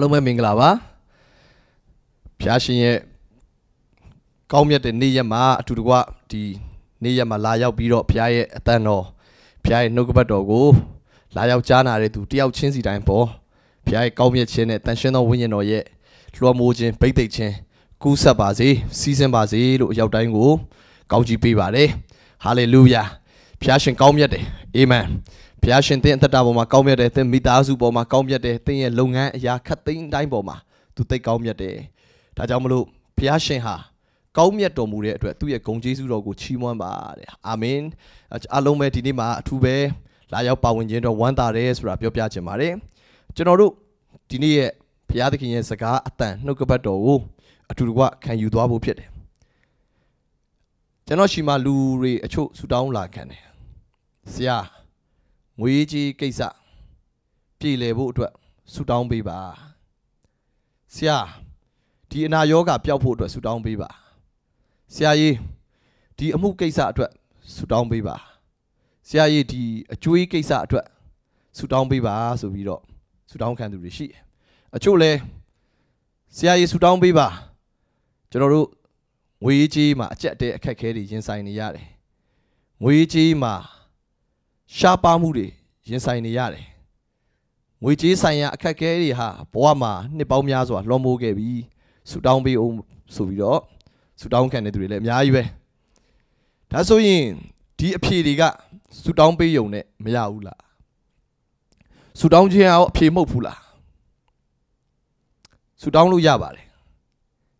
အားလုံးပဲမင်္ဂလာပါဖျားရှင်ရဲ့ကောင်းမြတ်တဲ့နေ့ရက်မှာအတူတကွဒီနေ့ရက်မှာလာရောက်ပြီးတော့ဖျားရဲ့အတန်တော်ဖျားရဲ့နှုတ်ကပတ်တော်ကိုလာရောက်ကြားနာတဲ့သူတယောက်ချင်းစီတိုင်းပေါ်ဖျားရဲ့ကောင်းမြတ်ခြင်းနဲ့တန်ရှင်းသောဝိညာဉ်တော်ရဲ့လွှမ်းမိုးခြင်းဗိတ်သိက်ခြင်းကူးဆက်ပါစေစီးဆင်းပါစေလို့အရောက်တိုင်းကိုကောင်းချီးပေးပါတယ်ဟာလေလုယာဖျားရှင်ကောင်းမြတ်တယ်အာမင် ဘုရားရှင်သင်အသက်တာပေါ်မှာကောင်းမြတ်တယ်သင်မိသားစုပေါ်မှာကောင်းမြတ်တယ်သင်ရဲ့လုပ်ငန်းအရာခတ်သိမ်းတိုင်းပေါ်မှာသူသိကောင်းမြတ်တယ်ဒါကြောင့်မလို့ဘုရားရှင်ဟာကောင်းမြတ်တော်မူတဲ့အတွက်သူ့ရဲ့ဂုဏ်ကျေးဇူးတော်ကိုချီးမွမ်းပါတဲ့အာမင်အားလုံးပဲဒီနေ့မှာအထူးပဲလာရောက်ပါဝင်ခြင်းတော့ဝမ်းသာတယ်ဆိုတာပြောပြချင်ပါတယ်ကျွန်တော်တို့ဒီနေ့ရဲ့ဘုရားသခင်ရဲ့စကားအတန်နှုတ်ကပတ်တော်ကိုအတူတကွခံယူသွားဖို့ဖြစ်တယ်ကျွန်တော်ရှိမှလူတွေအချို့ဆူတောင်းလာခံတယ်ဆရာ ငွေကြီးကိစ္စပြည်လည်ဖို့အတွက်ဆူတောင်းပေးပါဆရာဒီအနာရောဂါပျောက်ဖို့အတွက်ဆူတောင်းပေးပါဆရာကြီးဒီအမှုကိစ္စအတွက်ဆူတောင်းပေးပါဆရာကြီးဒီအကျွေးကိစ္စအတွက်ဆူတောင်းပေးပါဆိုပြီးတော့ဆူတောင်းခံသူတွေရှိတယ်အချို့လဲဆရာကြီးဆူတောင်းပေးပါကျွန်တော်တို့ငွေကြီးမှာအကြက်တဲအခက်ခဲတွေရင်ဆိုင်နေရတယ်ငွေကြီးမှာ ရှားပါမှုတွေရင်ဆိုင်နေရတယ်ငွေကြေးဆိုင်ရာအခက်အခဲတွေဟာဘဝမှာနှစ်ပေါင်းများစွာလွှမ်းမိုးခဲ့ပြီးဆူတောင်းပေးအောင်ဆိုပြီးတော့ဆူတောင်းခံတဲ့သူတွေလည်းအများကြီးပဲဒါဆိုရင်ဒီအဖြေတွေကဆူတောင်းပေးုံနဲ့မရဘူးလားဆူတောင်းခြင်းအောင်အဖြေမဟုတ်ဘူးလားဆူတောင်းလို့ရပါတယ်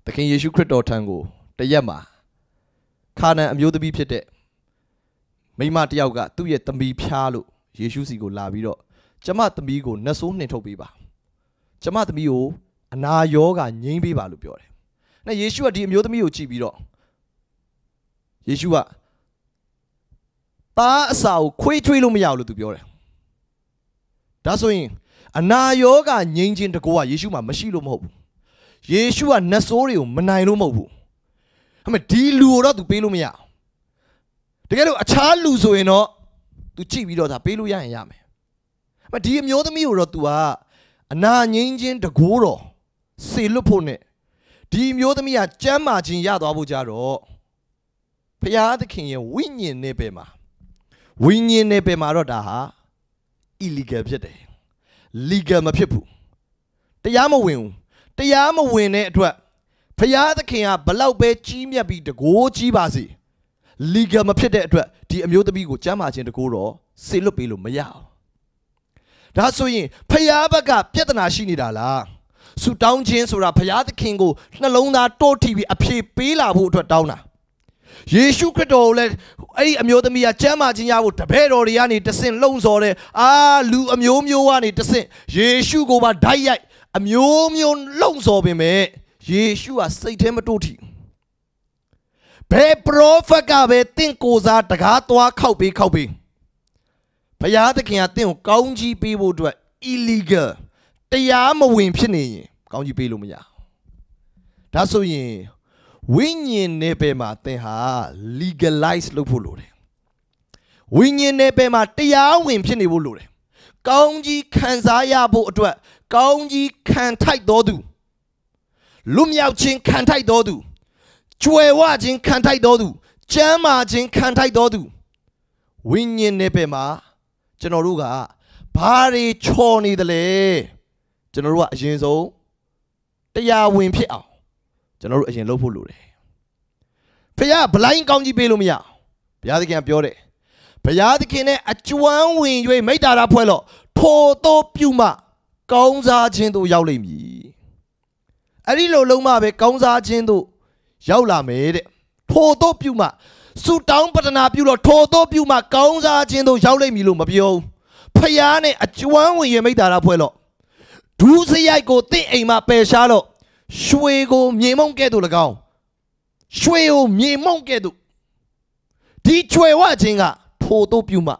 သခင်ယေရှုခရစ်တော်ထံကိုတရက်မှာခါနန်အမျိုးသမီးဖြစ်တဲ့ မိမတယောက်ကသူ့ရဲ့သမီးဖျားလို့ယေရှုစီကိုလာပြီးတော့ကျမသမီးကိုနှဆိုးနှင်ထုတ်ပေးပါကျမသမီးကိုအနာရောဂါငြိမ်းပေးပါလို့ပြောတယ်။နဲ့ယေရှုကဒီအမျိုးသမီးကိုကြည့်ပြီးတော့ယေရှုကသားအစာကိုခွေးချွေးလို့မရဘူးလို့သူပြောတယ်။ဒါဆိုရင်အနာရောဂါငြိမ်းခြင်းတကောကယေရှုမှာမရှိလို့မဟုတ်ဘူး။ယေရှုကနှဆိုးတွေကိုမနိုင်လို့မဟုတ်ဘူး။အဲ့မဲ့ဒီလူကိုတော့သူပေးလို့မရဘူး တကယ်လို့အခြားလူဆိုရင်တော့ तू ကြည့်ပြီးတော့ဒါပေးလို့ရရင်ရမယ်။မဒီအမျိုးသမီးကိုတော့ तू ကအနာငင်းချင်းတကိုးတော်စေလွတ်ဖို့နဲ့ဒီအမျိုးသမီးကကြမ်းမာခြင်းရသွားဖို့ကြတော့ဖရာသခင်ရဲ့ဝိညာဉ်နဲ့ပဲမှာဝိညာဉ်နဲ့ပဲမှာတော့ဒါဟာ illegal ဖြစ်တယ်။ legal မဖြစ်ဘူး။တရားမဝင်ဘူး။တရားမဝင်တဲ့အတွက်ဖရာသခင်ကဘလောက်ပဲကြီးမြတ်ပြီးတကိုးကြီးပါစေ။ legal မဖြစ်တဲ့အတွက်ဒီအမျိုးသမီးကိုကျမ်းမာခြင်းတကူတော့ဆေလွတ်ပေးလို့မရအောင်ဒါဆိုရင်ဖျားဘက်ကပြဿနာရှိနေတာလားဆူတောင်းခြင်းဆိုတာဖျားသခင်ကိုနှလုံးသားတိုးထီပြီးအဖြေပေးလာဖို့အတွက်တောင်းတာယေရှုခရစ်တော်ကိုလည်းအဲ့ဒီအမျိုးသမီးကကျမ်းမာခြင်းရဖို့တပည့်တော်တွေကနေတဆင့်လုံဆော်တယ်အာလူအမျိုးမျိုးကနေတဆင့်ယေရှုကိုပါဓာတ်ရိုက်အမျိုးမျိုးလုံဆော်ပင်မဲ့ယေရှုကစိတ်ထဲမတိုးထီဘူး ဘယ်ပရောဖက်ကပဲတင့်ကိုစားတကားသွားခောက်ပေးခောက်ပေးဘုရားသခင်ကတင့်ကိုကောင်းကြီးပေးဖို့အတွက် illegal တရားမဝင်ဖြစ်နေရင်ကောင်းကြီးပေးလို့မရဒါဆိုရင်ဝိညာဉ်နယ်ပယ်မှာသင်ဟာ legalize လုပ်ဖို့လိုတယ်ဝိညာဉ်နယ်ပယ်မှာတရားဝင်ဖြစ်နေဖို့လိုတယ်ကောင်းကြီးခံစားရဖို့အတွက် ကောင်းကြီးခံထိုက်တော်သူလွမြောက်ခြင်းခံထိုက်တော်သူ ကျွယ်ဝခြင်းခံထိုက်တော်သူကျမ်းမာခြင်းခံထိုက်တော်သူဝိညာဉ်နယ်ပယ်မှာကျွန်တော်တို့ကဘာတွေချော်နေသလဲကျွန်တော်တို့ကအရင်ဆုံးတရားဝင်ဖြစ်အောင်ကျွန်တော်တို့အရင်လုပ်ဖို့လိုတယ်ဖခင်ဘလိုင်းကောင်းကြီးပေးလို့မရဘုရားသခင်ကပြောတယ်ဘုရားသခင်နဲ့အကျွမ်းဝင်၍မိတ္တာရဖွဲ့လို့ထိုသောပြုမှကောင်းစားခြင်းတို့ရောက်လိမ့်မည်အဲ့ဒီလိုလုံးမပဲကောင်းစားခြင်းတို့ ရောက်လာမယ်တဲ့ထိုတို့ပြုမှဆုတောင်းပတနာပြုတော့ထိုတို့ပြုမှကောင်းစားခြင်းတို့ရောက်လိမ့်မည်လို့မပြောဖျားနဲ့အကျွမ်းဝင်ရမိတ်တာဖွဲ့လို့ဒူးစရိုက်ကိုတင့်အိမ်မှာပယ်ရှားလို့ရွှေကိုမြေမုံကဲ့သို့၎င်းရွှေကိုမြေမုံကဲ့သို့ဒီချွေဝခြင်းကထိုတို့ပြုမှ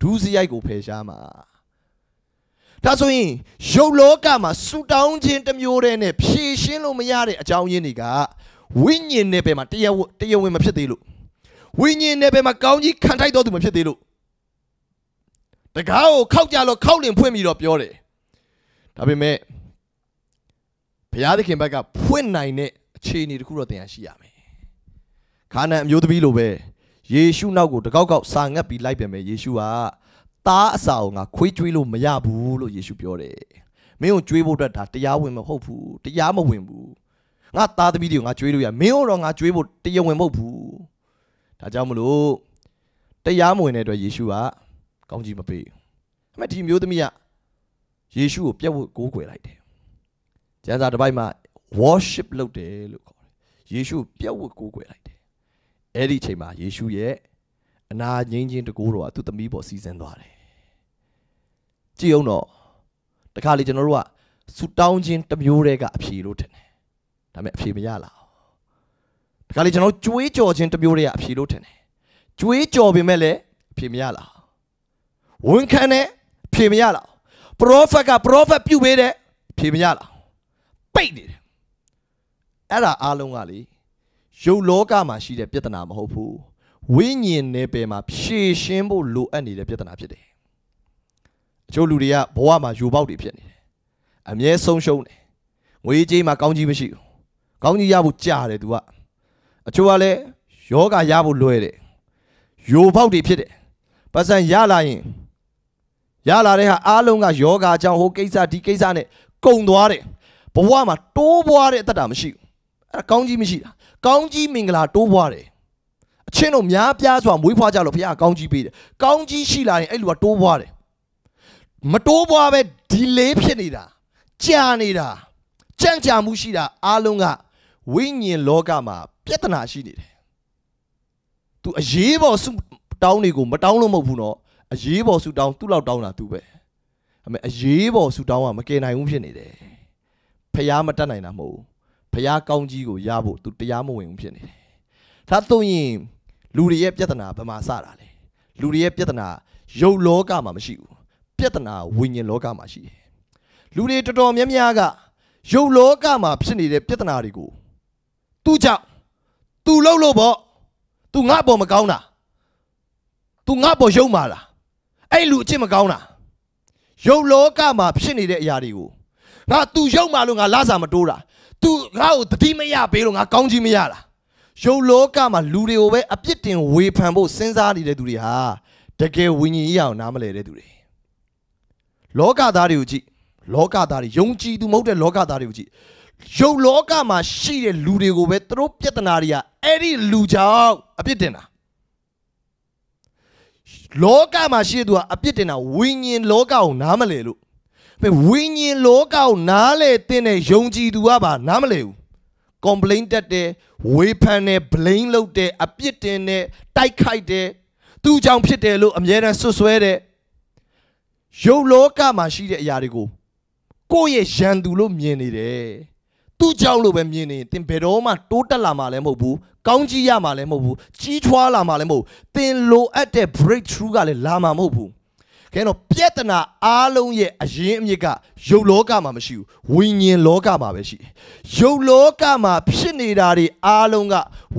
ဒူးစရိုက်ကိုဖယ်ရှားမှာဒါဆိုရင်ရုပ်လောကမှာဆူတောင်းခြင်းတစ်မျိုးတည်းနဲ့ဖြည့်ရှင်းလို့မရတဲ့အကြောင်းရင်းတွေက ဝိညာဉ်နယ်ပယ်မှာတရားတရားဝင်မဖြစ်သေးလို့ဝိညာဉ်နယ်ပယ်မှာကောင်းကြီးခံထိုက်တော်သူမဖြစ်သေးလို့တကားကိုခောက်ကြလို့ခောက်လင်ဖွင့်ပြီးတော့ပြောတယ်ဒါပေမဲ့ဘုရားသခင်ဘက်ကဖွင့်နိုင်တဲ့အခြေအနေတစ်ခုတော့တင်ရရှိရမယ်ခါနန်အမျိုးသမီးလိုပဲယေရှုနောက်ကိုတကောက်ကောက်စာငတ်ပြီးလိုက်ပြန်မယ်ယေရှုကသားအစာကိုငါခွေးကျွေးလို့မရဘူးလို့ယေရှုပြောတယ်မင်းကိုကျွေးဖို့အတွက်ဒါတရားဝင်မဟုတ်ဘူးတရားမဝင်ဘူး ငါသားသမီးတွေကိုငါကျွေးလို့ရမင်းတို့တော့ငါကျွေးဖို့တရားဝင်မဟုတ်ဘူးဒါကြောင့်မလို့တရားမဝင်တဲ့အတွက်ယေရှုကကောင်းကြီးမပေးဘူးအမေဒီမျိုးသမီးကယေရှုကိုပြတ်ဝတ်ကိုးကွယ်လိုက်တယ်ကျမ်းစာတစ်ပိုက်မှာ worship လုပ်တယ်လို့ခေါ်တယ်ယေရှုပြတ်ဝတ်ကိုးကွယ်လိုက်တယ်အဲ့ဒီအချိန်မှာယေရှုရဲ့အနာငိမ့်ချင်းတကိုးတော်ကသူ့သမီးပေါ်စီစဉ်သွားတယ်ကြည့်အောင်တော့တခါလေကျွန်တော်တို့ကဆူတောင်းခြင်းတစ်မျိုးတည်းကအဖြေလို့ထင်တယ် ဒါပေမဲ့အဖြေမရလာဘူးတခါလေကျွန်တော်ကြွေးကြော်ခြင်းတစ်မျိုးတည်းကအဖြေလို့ထင်တယ်ကြွေးကြော်ပေမဲ့လည်းအဖြေမရလာဝန်ခံတဲ့အဖြေမရလာပရောဖက်ကပရောဖက်ပြုတ်ပေးတဲ့အဖြေမရလာပိတ်နေတယ်အဲ့ဒါအားလုံးကလေရုပ်လောကမှာရှိတဲ့ပြဿနာမဟုတ်ဘူးဝိညာဉ်နယ်ပယ်မှာဖြည့်ရှင်းဖို့လိုအပ်နေတဲ့ပြဿနာဖြစ်တယ်အချို့လူတွေကဘဝမှာယူပေါက်တွေဖြစ်နေတယ်အမြဲဆုံးရှုံးတယ်ငွေကြေးမှာကောင်းကြီးမရှိဘူး ကောင်းကြီးရဖို့ကြားတယ် तू ကအချို့ကလည်းယောဂရဖို့လွယ်တယ်ယူပေါက်တွေဖြစ်တယ်ပတ်စံရလာရင်ရလာတဲ့ဟာအားလုံးကယောဂအကြောင်းဟိုကိစ္စဒီကိစ္စနဲ့ကုံသွားတယ်ဘဝမှာတိုးပွားတဲ့အတ္တမရှိဘူးအဲ့ဒါကောင်းကြီးမရှိတာကောင်းကြီးမင်္ဂလာတိုးပွားတယ်အချင်းတို့များပြားစွာမွေးဖွားကြလို့ဘုရားကောင်းကြီးပေးတယ်ကောင်းကြီးရှိလာရင်အဲ့လူကတိုးပွားတယ်မတိုးပွားပဲဒီလေးဖြစ်နေတာကြာနေတာကြံ့ကြာမှုရှိတာအားလုံးက ဝိညာဉ်လောကမှာပြဿနာရှိနေတယ်သူအရေးပေါ်ဆုတောင်းတွေကိုမတောင်းလို့မဟုတ်ဘူးနော်အရေးပေါ်ဆုတောင်းသူ့လောက်တောင်းတာသူပဲအမေအရေးပေါ်ဆုတောင်းကမကယ်နိုင်ဘူးဖြစ်နေတယ်ဖះမတတ်နိုင်တာမဟုတ်ဘူးဖះကောင်းကြီးကိုရဖို့သူတရားမဝင်ဘူးဖြစ်နေတယ်ဒါတော့ရင်လူတွေရဲ့ပြဿနာဘယ်မှာစတာလဲလူတွေရဲ့ပြဿနာရုပ်လောကမှာမရှိဘူးပြဿနာဝိညာဉ်လောကမှာရှိတယ်လူတွေတော်တော်များများကရုပ်လောကမှာဖြစ်နေတဲ့ပြဿနာတွေကို သူ့ကြောင့်သူလှုပ်လို့ပေါ့သူငါ့ပေါ်မကောင်းတာသူငါ့ပေါ်ရုံမာလားအဲ့လူအချင်းမကောင်းတာရုပ်လောကမှာဖြစ်နေတဲ့အရာတွေကိုငါသူရုံမာလို့ငါလာစာမတိုးတာသူငါ့ကိုတတိမရပေးလို့ငါကောင်းကြီးမရတာရုပ်လောကမှာလူတွေကိုပဲအပြစ်တင်ဝေဖန်ဖို့စဉ်းစားနေတဲ့သူတွေဟာတကယ်ဝိညာဉ်ကြီးအောင်နားမလည်တဲ့သူတွေလောကသားတွေကိုကြည့်လောကသားတွေယုံကြည်သူမဟုတ်တဲ့လောကသားတွေကိုကြည့် ရုပ်လောကမှာရှိတဲ့လူတွေကိုပဲသူတို့ပြဿနာတွေကအဲ့ဒီလူကြောင့်အပြစ်တင်တာလောကမှာရှိတဲ့သူကအပြစ်တင်တာဝိညာဉ်လောကကိုနားမလည်လို့ပဲဝိညာဉ်လောကကိုနားလေတဲ့နဲ့ယုံကြည်သူကပါနားမလည်ဘူး complain တက်တယ်ဝေဖန်တယ် blame လုပ်တယ်အပြစ်တင်တယ်တိုက်ခိုက်တယ်သူ့ကြောင့်ဖြစ်တယ်လို့အမြဲတမ်းဆွဆွဲတယ်ရုပ်လောကမှာရှိတဲ့အရာတွေကိုကိုယ့်ရဲ့ရန်သူလို့မြင်နေတယ် သူ့ကြောင့်လို့ပဲမြင်နေသင်ဘယ်တော့မှတိုးတက်လာမှာလည်းမဟုတ်ဘူးကောင်းကြီးရမှာလည်းမဟုတ်ဘူးကြီးထွားလာမှာလည်းမဟုတ်သင်လိုအပ်တဲ့ breakthrough ကလည်းလာမှာမဟုတ်ဘူးခဲတော့ပြဿနာအားလုံးရဲ့အရင်းအမြစ်ကယုတ်လောကမှာမရှိဘူးဝိညာဉ်လောကမှာပဲရှိတယ်ယုတ်လောကမှာဖြစ်နေတာတွေအားလုံးက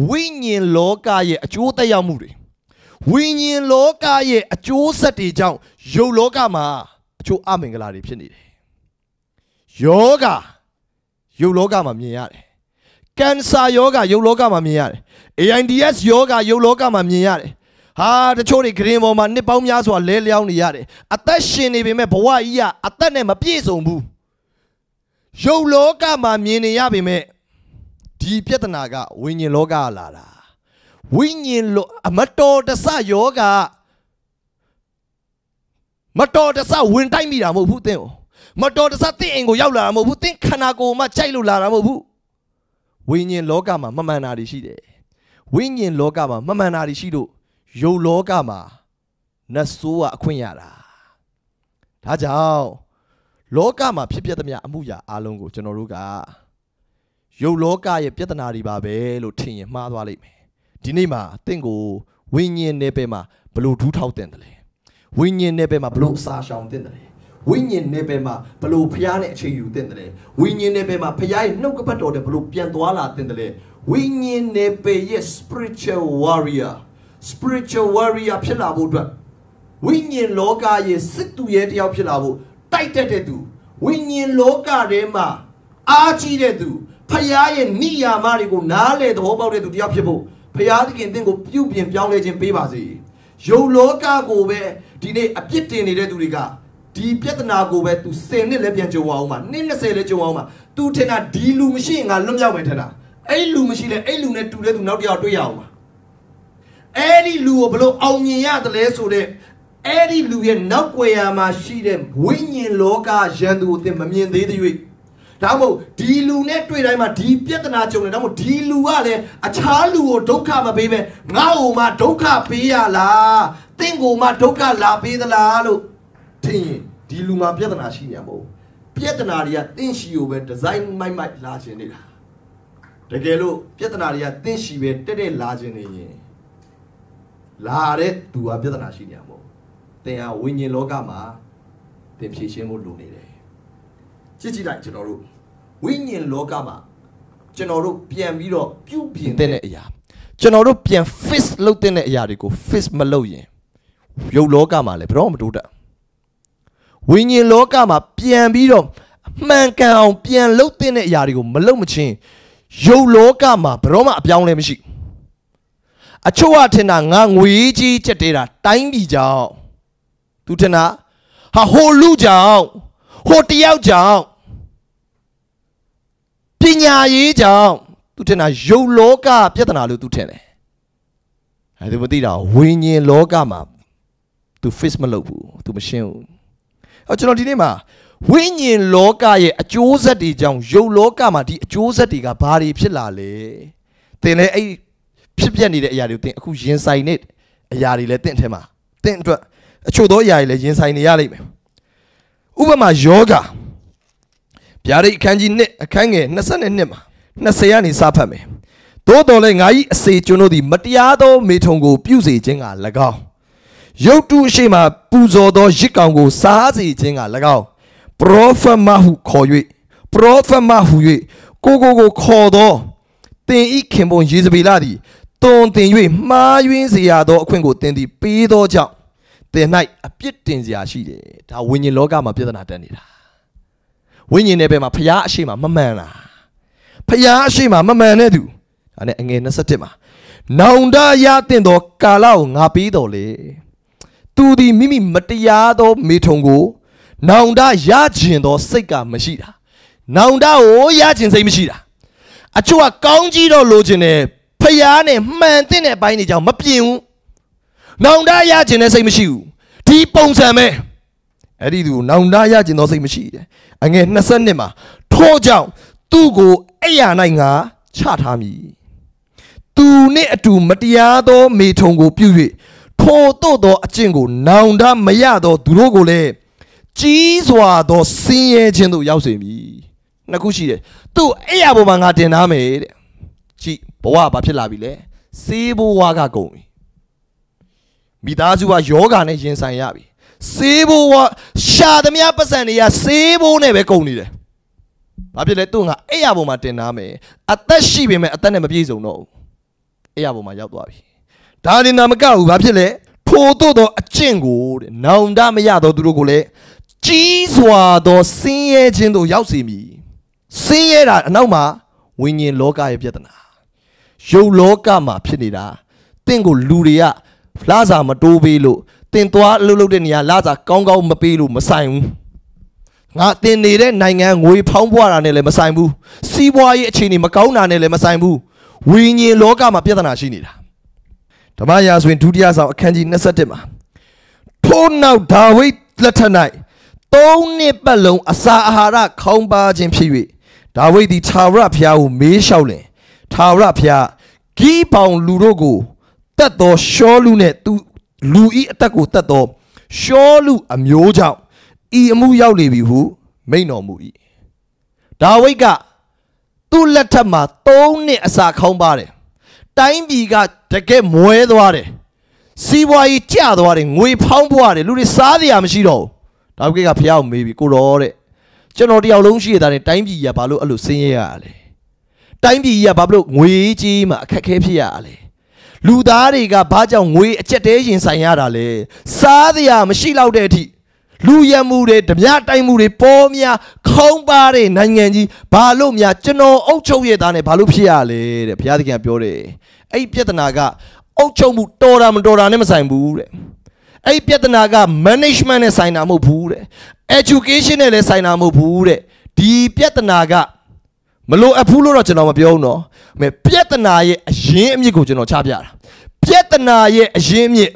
ဝိညာဉ်လောကရဲ့အကျိုးသက်ရောက်မှုတွေဝိညာဉ်လောကရဲ့အကျိုးဆက်တွေကြောင့်ယုတ်လောကမှာအကျိုးအမင်္ဂလာတွေဖြစ်နေတယ်ယောဂ ယုတ်လောကမှာမြင်ရတယ်ကင်ဆာယောဂယုတ်လောကမှာမြင်ရတယ် AIDS ယောဂယုတ်လောကမှာမြင်ရတယ်ဟာတချို့တွေဂရင်ပေါ်မှာနှစ်ပေါင်းများစွာလဲလျောင်းနေရတယ်အသက်ရှင်နေပေမဲ့ဘဝကြီးကအသက်နဲ့မပြည့်စုံဘူးရုပ်လောကမှာမြင်နေရပေမဲ့ဒီပြဿနာကဝိညာဉ်လောကကလာတာဝိညာဉ်လောအမတော်တဆယောဂမတော်တဆဝင်တိုက်မိတာမဟုတ်ဘူးသင် မတော်တဆသင်အိမ်ကိုရောက်လာတာမဟုတ်ဘူးသင်ခန္ဓာကိုယ်မှာကြိုက်လို့လာတာမဟုတ်ဘူးဝိညာဉ်လောကမှာမမှန်တာတွေရှိတယ်ဝိညာဉ်လောကမှာမမှန်တာတွေရှိလို့ယုတ်လောကမှာနတ်ဆိုးကအခွင့်ရတာဒါကြောင့်လောကမှာဖြစ်ပျက်သမျှအမှုရာအလုံးကိုကျွန်တော်တို့ကယုတ်လောကရဲ့ပြဿနာတွေပါပဲလို့ထင်ရင်မှားသွားလိမ့်မယ်ဒီနေ့မှာတင့်ကိုဝိညာဉ်နယ်ပယ်မှာဘလို့ဒူးထောက်တင်တယ်လဲဝိညာဉ်နယ်ပယ်မှာဘလို့အစာရှောင်တင်တယ်လဲ ဝိညာဉ်နယ်ပယ်မှာဘလို့ဖျားနဲ့အချိန်ယူတင်တယ်လဲဝိညာဉ်နယ်ပယ်မှာဖျားရဲ့နှုတ်ကပတ်တော်တဲ့ဘလို့ပြန်သွားလာတင်တယ်လဲဝိညာဉ်နယ်ပယ်ရဲ့ spiritual warrior spiritual warrior ဖြစ်လာဖို့အတွက်ဝိညာဉ်လောကရဲ့စစ်သူရဲ့တယောက်ဖြစ်လာဖို့တိုက်တက်တဲ့သူဝိညာဉ်လောကထဲမှာအားကြီးတဲ့သူဖရားရဲ့နိယာမတွေကိုနားလေသဘောပေါက်တဲ့သူတယောက်ဖြစ်ဖို့ဖရားသခင်တင့်ကိုပြုပြင်ပြောင်းလဲခြင်းပေးပါစေယုံလောကကိုပဲဒီနေ့အပြစ်တင်နေတဲ့သူတွေက ဒီပြဿနာကိုပဲသူ10နှစ်လည်းပြန်ကြုံအောင်မှာနှစ်20လည်းကြုံအောင်မှာသူထင်တာဒီလူမရှိရင်ငါလွတ်မြောက်မယ်ထင်တာအဲ့လူမရှိလဲအဲ့လူနဲ့တူတဲ့သူနောက်တစ်ယောက်တွေ့ရအောင်ပါအဲ့ဒီလူကိုဘလို့အောင်မြင်ရတယ်လဲဆိုတဲ့အဲ့ဒီလူရဲ့နောက်ွယ်ရာမှာရှိတဲ့ဝိညာဉ်လောကရန်သူကိုသင်မမြင်သေးသေး၍ဒါမှမဟုတ်ဒီလူနဲ့တွေ့တိုင်းမှာဒီပြဿနာကြုံနေဒါမှမဟုတ်ဒီလူကလည်းအခြားလူကိုဒုက္ခမပေးပဲငါ့ကိုမှဒုက္ခပေးရလားတင့်ကိုမှဒုက္ခလာပေးသလားလို့ ထင်ရင်ဒီလူမှာပြဿနာရှိနေမှာမဟုတ်ပြဿနာတွေကတင့်ရှိကိုပဲဒီဇိုင်းမိုက်မိုက်လာခြင်းနေတာတကယ်လို့ပြဿနာတွေကတင့်ရှိပဲတက်တက်လာခြင်းနေရင်လာတဲ့သူကပြဿနာရှိနေမှာမဟုတ်သင်ဟာဝိညာဉ်လောကမှာသင်ဖြည့်ရှင်းဖို့လိုနေတယ်ကြည့်ကြည့်လိုက်ကျွန်တော်တို့ဝိညာဉ်လောကမှာကျွန်တော်တို့ပြန်ပြီးတော့ပြုပြင်တဲ့အရာကျွန်တော်တို့ပြန် fix လုပ်တဲ့အရာတွေကို fix မလုပ်ရင်ရုပ်လောကမှာလည်းဘယ်တော့မှမတိုးတက် ဝိညာဉ်လောကမှာပြန်ပြီးတော့မှန်ကန်အောင်ပြန်လုပ်တဲ့အရာတွေကိုမလုပ်မချင်းရုပ်လောကမှာဘယ်တော့မှအပြောင်းလဲမရှိအချို့ကထင်တာငါငွေကြီးချက်တဲတာတိုင်းပြည်ကြောင့်သူထင်တာဟာဟိုလူကြောင့်ဟိုတယောက်ကြောင့်ပညာရေးကြောင့်သူထင်တာရုပ်လောကပြဿနာလို့သူထင်တယ်အဲသူမသိတာဝိညာဉ်လောကမှာသူ face မလုပ်ဘူးသူမရှင်းဘူး အော်ကျွန်တော်ဒီနေ့မှာဝိညာဉ်လောကရဲ့အကျိုးဆက်တွေကြောင့်ရုပ်လောကမှာဒီအကျိုးဆက်တွေကဘာတွေဖြစ်လာလဲသင်လည်းအဲ့ဖြစ်ပြနေတဲ့အရာတွေကိုသင်အခုရင်ဆိုင်နေအရာတွေလည်းသင်ထဲမှာသင်အတွက်အချို့သောအရာတွေလည်းရင်ဆိုင်နေရလိမ့်မယ်ဥပမာယောဂဗျာဒိတ်အခန်းကြီး1အခန်းငယ်22မှာ20ကနေစဖတ်မယ်သို့တော်လည်းငါ၏အစေကျွန်တို့သည်မတရားသော မေထုံကိုပြုစေခြင်းက၎င်း ရုတ်တုရှိမှပူဇော်သောရစ်ကောင်ကို စားစေခြင်းက၎င်းပရောဖက်မဟုခေါ်၍ပရောဖက်မဟု၍ကိုကိုကိုခေါ်သောတင်ဤခင်ပွန်ယေဇဗေလသည်တွန်တင်၍မှားယွင်းစေရသောအခွင့်ကိုတင်သည်ပေးသောကြောင့်တင်၌အပြစ်တင်စရာရှိတယ်ဒါဝိညာဉ်လောကမှာပြဿနာတက်နေတာဝိညာဉ်နယ်ပယ်မှာဖျားအရှိမမမှန်လားဖျားအရှိမမမှန်တဲ့သူဒါနဲ့အငယ်27မှာနောင်တရတဲ့သောကာလကိုငါပေးတော်လေ သူသည်မိမိမတရားသောမေထုံကို နောင်တရခြင်းသောစိတ်ကမရှိတာနောင်တကိုရခြင်းစိတ်မရှိတာအချို့ကကောင်းကြီးတော့လိုချင်တယ်ဖျားနဲ့မှန်တဲ့ဘိုင်းတွေကြောင့်မပြင်းဘူးနောင်တရခြင်းနဲ့စိတ်မရှိဘူးဒီပုံစံပဲအဲ့ဒီသူနောင်တရခြင်းသောစိတ်မရှိတယ်အငယ်22မှာထို့ကြောင့်သူ့ကိုအဲ့ရ၌ငါချထားမည်သူနှင့်အတူမတရားသော မေထုံကိုပြု၍ ထိုတို့သောအကျင့်ကိုနောင်တမရသောသူတို့ကိုလည်းကြီးစွာသောဆင်းရဲခြင်းသို့ရောက်စေမည်နှစ်ခုရှိတယ်သူ့အဲ့ရပေါ်မှာငါတင်သားမယ်တဲ့ကြည့်ဘဝဘာဖြစ်လာပြီလဲစေးဘဝကကုန်ပြီမိသားစုကယောဂာနဲ့ရင်ဆိုင်ရပြီစေးဘဝရှာသမျှပတ်စံတွေကစေးဘိုးနဲ့ပဲကုန်နေတယ်ဘာဖြစ်လဲသူ့ငါအဲ့ရပေါ်မှာတင်သားမယ်အသက်ရှိပေမဲ့အသက်နဲ့မပြည့်စုံတော့ဘူးအဲ့ရပေါ်မှာရောက်သွားပြီ ဒါရင်နာမကဘူးဘာဖြစ်လဲထို့သောအကျင့်ကိုတဲ့နောင်တမရသောသူတို့ကိုလည်းကြီးစွာသောဆင်းရဲခြင်းတို့ရောက်စေမည်ဆင်းရဲတာအနောက်မှာဝိညာဉ်လောကရဲ့ပြဿနာရုပ်လောကမှာဖြစ်နေတာတင့်ကိုလူတွေကလာစာမတိုးပေးလို့တင်သွားအလုပ်လုပ်တဲ့နေရာလာစာကောင်းကောင်းမပေးလို့မဆိုင်ဘူးငါတင်နေတဲ့နိုင်ငံငွေဖောင်းပွားတာနဲ့လည်းမဆိုင်ဘူးစီးပွားရေးအခြေအနေမကောင်းတာနဲ့လည်းမဆိုင်ဘူးဝိညာဉ်လောကမှာပြဿနာရှိနေတာ ဓမ္မရာဆိုရင်ဒုတိယဆောင်အခန်းကြီး27မှာထို့နောက်ဒါဝိဒ်လက်ထက်၌သုံးနှစ်ပတ်လုံးအစာအာဟာရခေါင်းပါခြင်းဖြစ်၍ဒါဝိဒ်သည်သာဝရဘုရားကိုမေးလျှောက်လင်သာဝရဘုရားဂိပေါင်လူတို့ကိုတတ်သောရှောလူနဲ့သူလူဤအသက်ကိုတတ်သောရှောလူအမျိုးကြောင့်ဤအမှုရောက်နေပြီဟု မိန့်တော်မူ၏ဒါဝိဒ်ကသူ့လက်ထက်မှာ၃နှစ်အစာခေါင်းပါတယ် တိုင်းပြည်ကတကယ်မွဲသွားတယ်စီးပွားရေးကျသွားတယ်ငွေဖောင်းပွားတယ်လူတွေစားစရာမရှိတော့ဘူးဒါဝိဒ်ကဖះကိုမေးပြီကိုတော်တဲ့ကျွန်တော်တယောက်လုံးရှိရတာနဲ့တိုင်းပြည်ကဘာလို့အဲ့လိုဆင်းရဲရလဲတိုင်းပြည်ကဘာလို့ငွေကြီးမှအခက်ခဲဖြစ်ရလဲလူသားတွေကဘာကြောင့်ငွေအကျက်တဲရင်ဆိုင်ရတာလဲစားစရာမရှိတော့တဲ့အထိ လူရမှုတွေဓမြတိုက်မှုတွေပေါ်များခေါင်းပါတဲ့နိုင်ငံကြီးဘာလို့များကျွန်တော်အုပ်ချုပ်ရသားနဲ့ဘာလို့ဖြစ်ရလဲတဲ့ဘုရားသခင်ကပြောတယ်အဲ့ဒီပြဿနာကအုပ်ချုပ်မှုတော်တာမတော်တာနဲ့မဆိုင်ဘူးတဲ့အဲ့ဒီပြဿနာက management နဲ့ဆိုင်တာမဟုတ်ဘူးတဲ့ education နဲ့လည်းဆိုင်တာမဟုတ်ဘူးတဲ့ဒီပြဿနာကမလို့အဖူးလို့တော့ကျွန်တော်မပြောဘူးနော်။မဲပြဿနာရဲ့အရင်းအမြစ်ကိုကျွန်တော်ချပြတာ။ပြဿနာရဲ့အရင်းအမြစ်